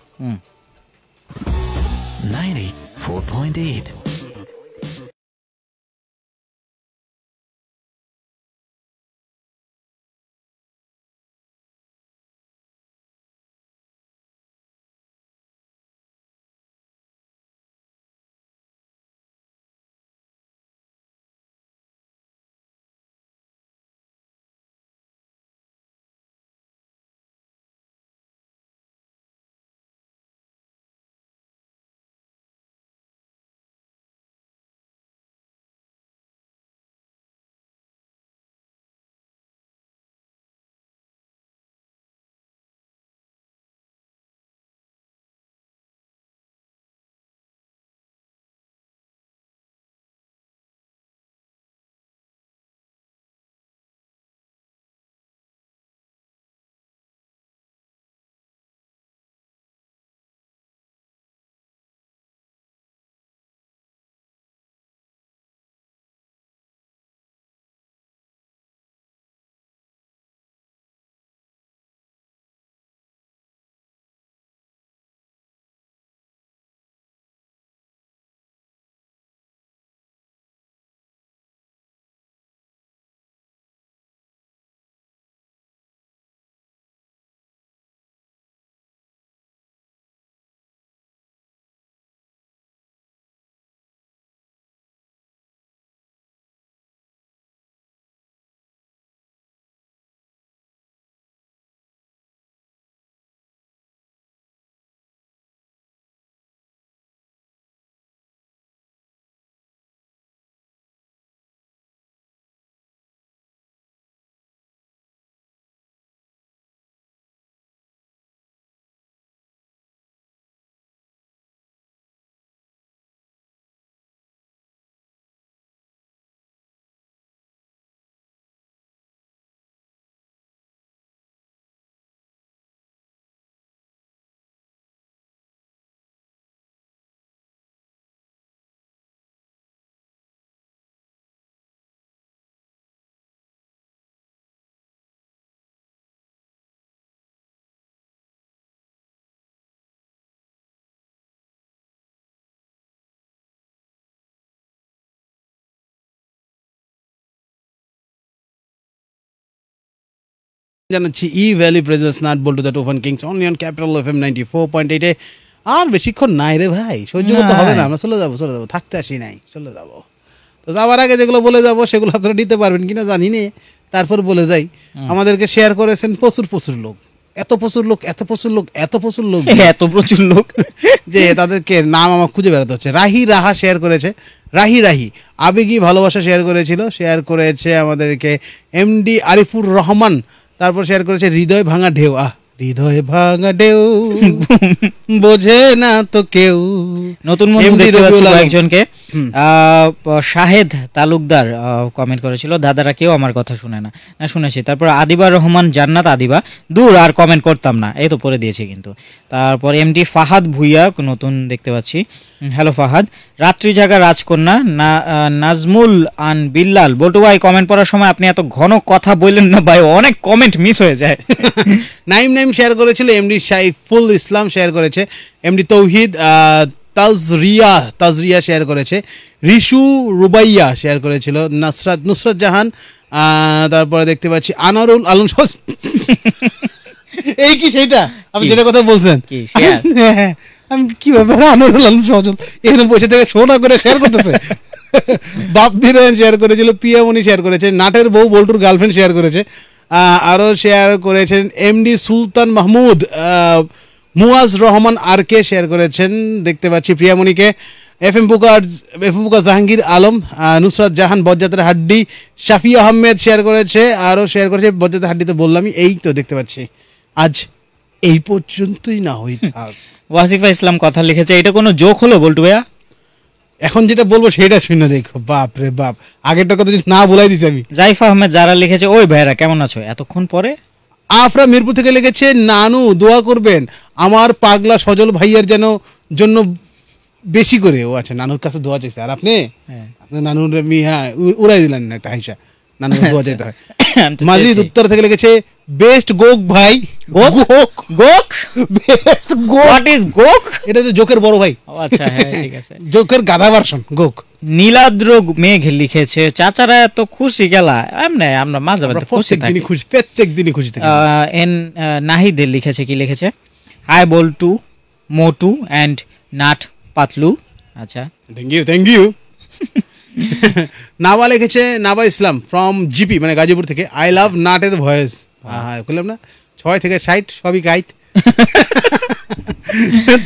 Speaker 3: 94.8.
Speaker 1: জানাচ্ছি Evaly presence nut Boltu the two fun kings only on capital F M ninety four point এইটে আর বেশিক্ষণ নাই রে ভাই সহ্য করতে হবে না আমরা চলে যাব চলে যাব থাকতে আসি নাই চলে যাব। তো যাওয়ার আগে যেগুলো বলে যাব সেগুলো আপনারা নিতে পারবেন কিনা জানি নে তারপর বলে যাই। আমাদেরকে শেয়ার করেছেন প্রচুর প্রচুর লোক এত প্রচুর লোক এত প্রচুর লোক এত প্রচুর লোক। (laughs)
Speaker 2: এত প্রচুর লোক।
Speaker 1: যে তাদেরকে নাম আমার খুঁজে বেড়াতে হচ্ছে। রাহি রাহা শেয়ার করেছে রাহি রাহি আবেগী ভালোবাসা শেয়ার করেছিল শেয়ার করেছে আমাদেরকে এমডি আরিফুর রহমান তারপর শেয়ার করেছে হৃদয় ভাঙা ঢেউ। আহ হৃদয় ভাঙা ঢেউ। (laughs) বোঝে না তো কেউ।
Speaker 2: নতুন বন্ধু দেখতে পাচ্ছি
Speaker 1: রবিউল
Speaker 2: শাহেদ তালুকদার কমেন্ট করেছিল দাদারা কেউ আমার কথা শুনে না। না শুনেছি। তারপর আদিবা রহমান জান্নাত আদিবা দূর আর কমেন্ট করতাম না। এই তো পরে দিয়েছে কিন্তু। তারপর এমডি ফাহাদ ভুইয়া নতুন দেখতে পাচ্ছি। হ্যালো ফাহাদ রাত্রি জাগা রাজকন্যা না নাজমুল আন বিল্লাল। বল্টু ভাই কমেন্ট পড়ার সময় আপনি এত ঘন কথা বললেন না ভাই অনেক কমেন্ট মিস হয়ে যায়। (laughs)
Speaker 1: নাইম নাইম শেয়ার করেছিল এমডি সাইফুল ইসলাম শেয়ার করেছে। এমডি তৌহিদ তাজরিয়া তাজরিয়া শেয়ার করেছে। রিশু রুবাইয়া শেয়ার করেছিল। নাসরাত নুসরাত জাহান তারপরে দেখতে পাচ্ছি আনারুল আলম এই কি সেটা আপনি যেটা কথা বলছেন? (laughs) হ্যাঁ, হ্যাঁ। আমি কি ব্যাপার? আনারুল আলম সজল এখানে বসে থেকে সোনা করে শেয়ার করতেছে। (laughs) বাপ শেয়ার করেছিল পিয়ামনি শেয়ার করেছে নাটের বউ বল্টুর গার্লফ্রেন্ড শেয়ার করেছে। আহ, আরও শেয়ার করেছেন এমডি সুলতান মাহমুদ। আহ, মুয়াজ রহমান আর কে শেয়ার করেছেন। দেখতে পাচ্ছি প্রিয়ামণিকে। এফ এম পুকার এফ এম পুকার জাহাঙ্গীর আলম নুসরাত জাহান বজ্জাতের হাড্ডি শাফি আহমেদ শেয়ার করেছে আরও শেয়ার করেছে বজ্জাতের হাড্ডি তো বললামই এই তো দেখতে পাচ্ছি। আজ এই পর্যন্তই না হই থাক।
Speaker 2: ওয়াসিফা ইসলাম কথা লিখেছে এটা কোনো জোক হলো বল্টু ভাইয়া?
Speaker 1: এখন যেটা বলব সেটা শুনে দেখো বাপ রে বাপ। আগেরটা কথা যদি না বলাই দিছি আমি।
Speaker 2: জাইফা আহমেদ যারা লিখেছে ওই ভাইরা কেমন আছো? এতক্ষণ পরে
Speaker 1: আফরা মিরপুর থেকে লিখেছে নানু দোয়া করবেন। আমার পাগলা সজল ভাইয়ের যেন জন্য বেশি করে। ও আচ্ছা নানুর কাছে দোয়া চাইছে। আর আপনি?
Speaker 2: হ্যাঁ।
Speaker 1: আপনি নানুর মি হ্যাঁ উড়াই দিলেন না একটা হাইসা। নানুর দোয়া চাইতে হয়।
Speaker 2: তো
Speaker 1: মাজিদ উত্তর থেকে লিখেছে বেস্ট গোক ভাই।
Speaker 2: গোক?
Speaker 1: গোক? বেস্ট গোক।
Speaker 2: হোয়াট ইজ গোক?
Speaker 1: এটা তো জোকের বড় ভাই।
Speaker 2: আচ্ছা হ্যাঁ ঠিক আছে।
Speaker 1: জোকের গাধা ভার্সন গোক।
Speaker 2: নীলাদ্র মেঘ লিখেছে চাচারা এত খুশি গেলা। এমনি আমরা মাঝে মাঝে খুশি থাকি।
Speaker 1: খুশি প্রত্যেক দিনই খুশি থাকি।
Speaker 2: এন নাহিদের লিখেছে কি লিখেছে? I love to Motu and not Patlu. আচ্ছা।
Speaker 1: Thank you thank you Naba লিখেছে নাবা ইসলাম ফ্রম জিপি মানে গাজীপুর থেকে। আই লাভ নাটের ভয়েস হ্যাঁ বললাম না? ছয় থেকে ষাট সবই গাইত।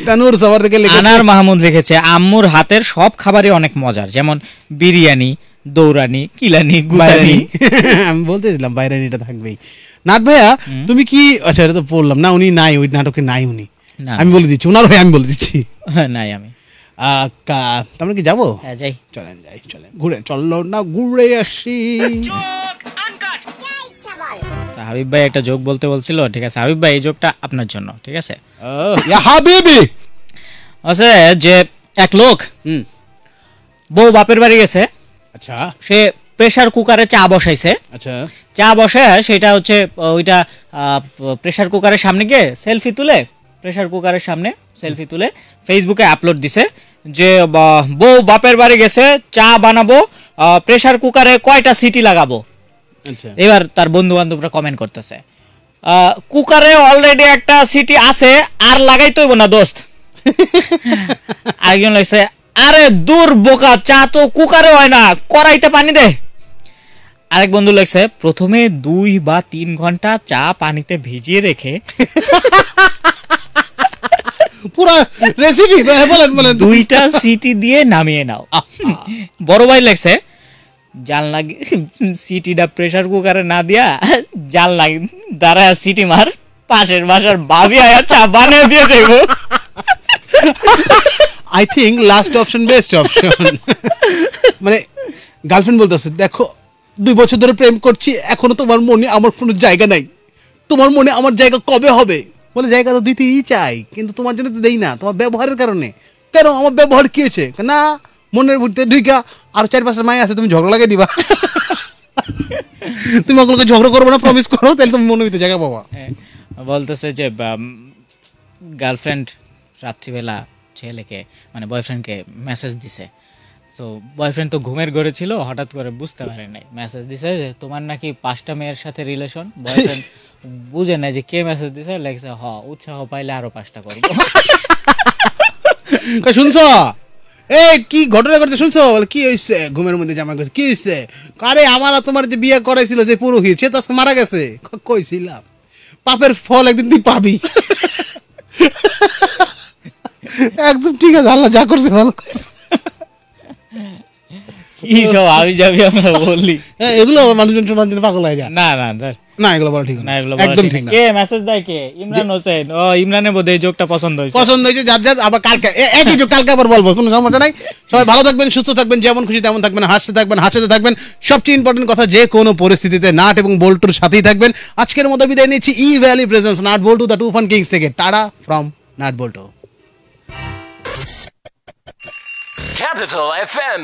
Speaker 1: তানুর সবার থেকে
Speaker 2: আনার মাহমুদ লিখেছে আম্মুর হাতের সব খাবারই অনেক মজার যেমন বিরিয়ানি দৌরানি কিলানি
Speaker 1: বাইরানি। (laughs) আমি বলতে দিলাম বাইরানিটা থাকবেই। নাট ভাইয়া তুমি কি আচ্ছা এটা তো বললাম। না উনি নাই ওই নাটকে নাই উনি। আমি বলে দিচ্ছি ওনার হয়ে আমি বলে দিচ্ছি।
Speaker 2: নাই আমি।
Speaker 1: আহ, কা- যাব?
Speaker 2: হ্যাঁ যাই।
Speaker 1: চলেন যাই চলেন। ঘুরে চলল না ঘুরে আসি।
Speaker 2: হাবিব ভাই একটা যোগ বলতে বলছিল ঠিক আছে? হাবিব ভাই এই যোগটা আপনার জন্য ঠিক আছে?
Speaker 1: ইয়া হাবিবি!
Speaker 2: আছে যে এক লোক
Speaker 1: হুম।
Speaker 2: বউ বাপের বাড়ি গেছে
Speaker 1: আচ্ছা।
Speaker 2: সে প্রেসার কুকারে চা বসাইছে।
Speaker 1: আচ্ছা।
Speaker 2: চা বসে সেটা হচ্ছে আহ, ওইটা প্রেসার কুকারের সামনে গিয়ে সেলফি তুলে প্রেসার কুকারের সামনে সেলফি তুলে ফেসবুকে আপলোড দিছে যে বউ বাপের বাড়ি গেছে চা বানাবো প্রেসার কুকারে কয়টা সিটি লাগাবো? এবার তার বন্ধু বান্ধবরা কমেন্ট করতেছে কুকারে অলরেডি একটা সিটি আছে আর লাগাইতে হইব না দোস্ত। (laughs) আরেকজন লাগছে আরে দূর বোকা চা তো কুকারে হয় না কড়াইতে পানি দে। আরেক বন্ধু লাগছে প্রথমে দুই বা তিন ঘণ্টা চা পানিতে ভিজিয়ে রেখে
Speaker 1: পুরা রেসিপি বলেন বলেন।
Speaker 2: দুইটা সিটি দিয়ে নামিয়ে নাও। বড় ভাই লাগছে জাল লাগি সিটিটা প্রেসার কুকারে না দিয়া জাল লাগি দাঁড়া, সিটি মার, পাশের বাসার ভাবি আয়া চা বানিয়ে দিয়ে যাইবো।
Speaker 1: I think last option best option মানে গার্লফ্রেন্ড বলতেছে, দেখো, দুই বছর ধরে প্রেম করছি, এখনও তোমার মনে আমার কোনো জায়গা নাই। তোমার মনে আমার জায়গা কবে হবে? বলে, জায়গা তো দিতেই চাই, কিন্তু তোমার জন্য তো দেই না, তোমার ব্যবহারের কারণে। কেন? আমার ব্যবহার কি হয়েছে? না মনের ভিতরে ঢুকা আর চার পাঁচটা মাই আছে তুমি ঝগড়া লাগিয়ে দিবা। তুমি ওগুলোকে ঝগড়া করব না প্রমিস করো তাহলে তুমি মনের ভিতরে জায়গা পাবা।
Speaker 2: হ্যাঁ, বলতেছে যে গার্লফ্রেন্ড রাত্রিবেলা ছেলেকে মানে বয়ফ্রেন্ডকে মেসেজ দিছে। তো বয়ফ্রেন্ড তো ঘুমের ঘরে ছিল হঠাৎ করে বুঝতে পারে নাই। মেসেজ দিছে যে তোমার নাকি পাঁচটা মেয়ের সাথে রিলেশন বয়ফ্রেন্ড বুঝে নাই যে কে মেসেজ দিছে? লেগেছে হ উৎসাহ পাইলে আরও পাঁচটা করব।
Speaker 1: শুনছো? এই কি ঘটনা করতে শুনছো? বলে কি হয়েছে ঘুমের মধ্যে জামা করছে কি হয়েছে আরে আমার তোমার যে বিয়ে করাইছিল যে পুরোহিত সে তো আজকে মারা গেছে। কইছিলাম পাপের ফল একদিন তুই পাবি। একদম ঠিক আছে আল্লাহ যা করছে ভালো।
Speaker 2: কি সব আমি যাবি আমরা বললি
Speaker 1: হ্যাঁ, এগুলো মানুষজন শোনার জন্য পাগল হয়ে যায়।
Speaker 2: না না
Speaker 1: না এগুলো বলা ঠিক না।
Speaker 2: না এগুলো
Speaker 1: একদম
Speaker 2: ঠিক
Speaker 1: ঠিক
Speaker 2: না।
Speaker 1: না।
Speaker 2: কে মেসেজ দেয় কে? ইমরান হোসেন। ও ইমরানের বোধ এই যোগটা পছন্দ হয়েছে।
Speaker 1: পছন্দ হয়েছে যার যার আবার কালকে একই যোগ কালকে আবার বলব কোনো সমস্যা নাই। সবাই ভালো থাকবেন সুস্থ থাকবেন যেমন খুশি তেমন থাকবেন হাসতে থাকবেন হাসতে থাকবেন। সবচেয়ে ইম্পর্টেন্ট কথা যে কোনো পরিস্থিতিতে নাট এবং বল্টুর সাথেই থাকবেন। আজকের মতো বিদায় নিচ্ছি Evaly presence nut Boltu the two fun kings থেকে। Tata from nut Boltu.
Speaker 6: Capital FM.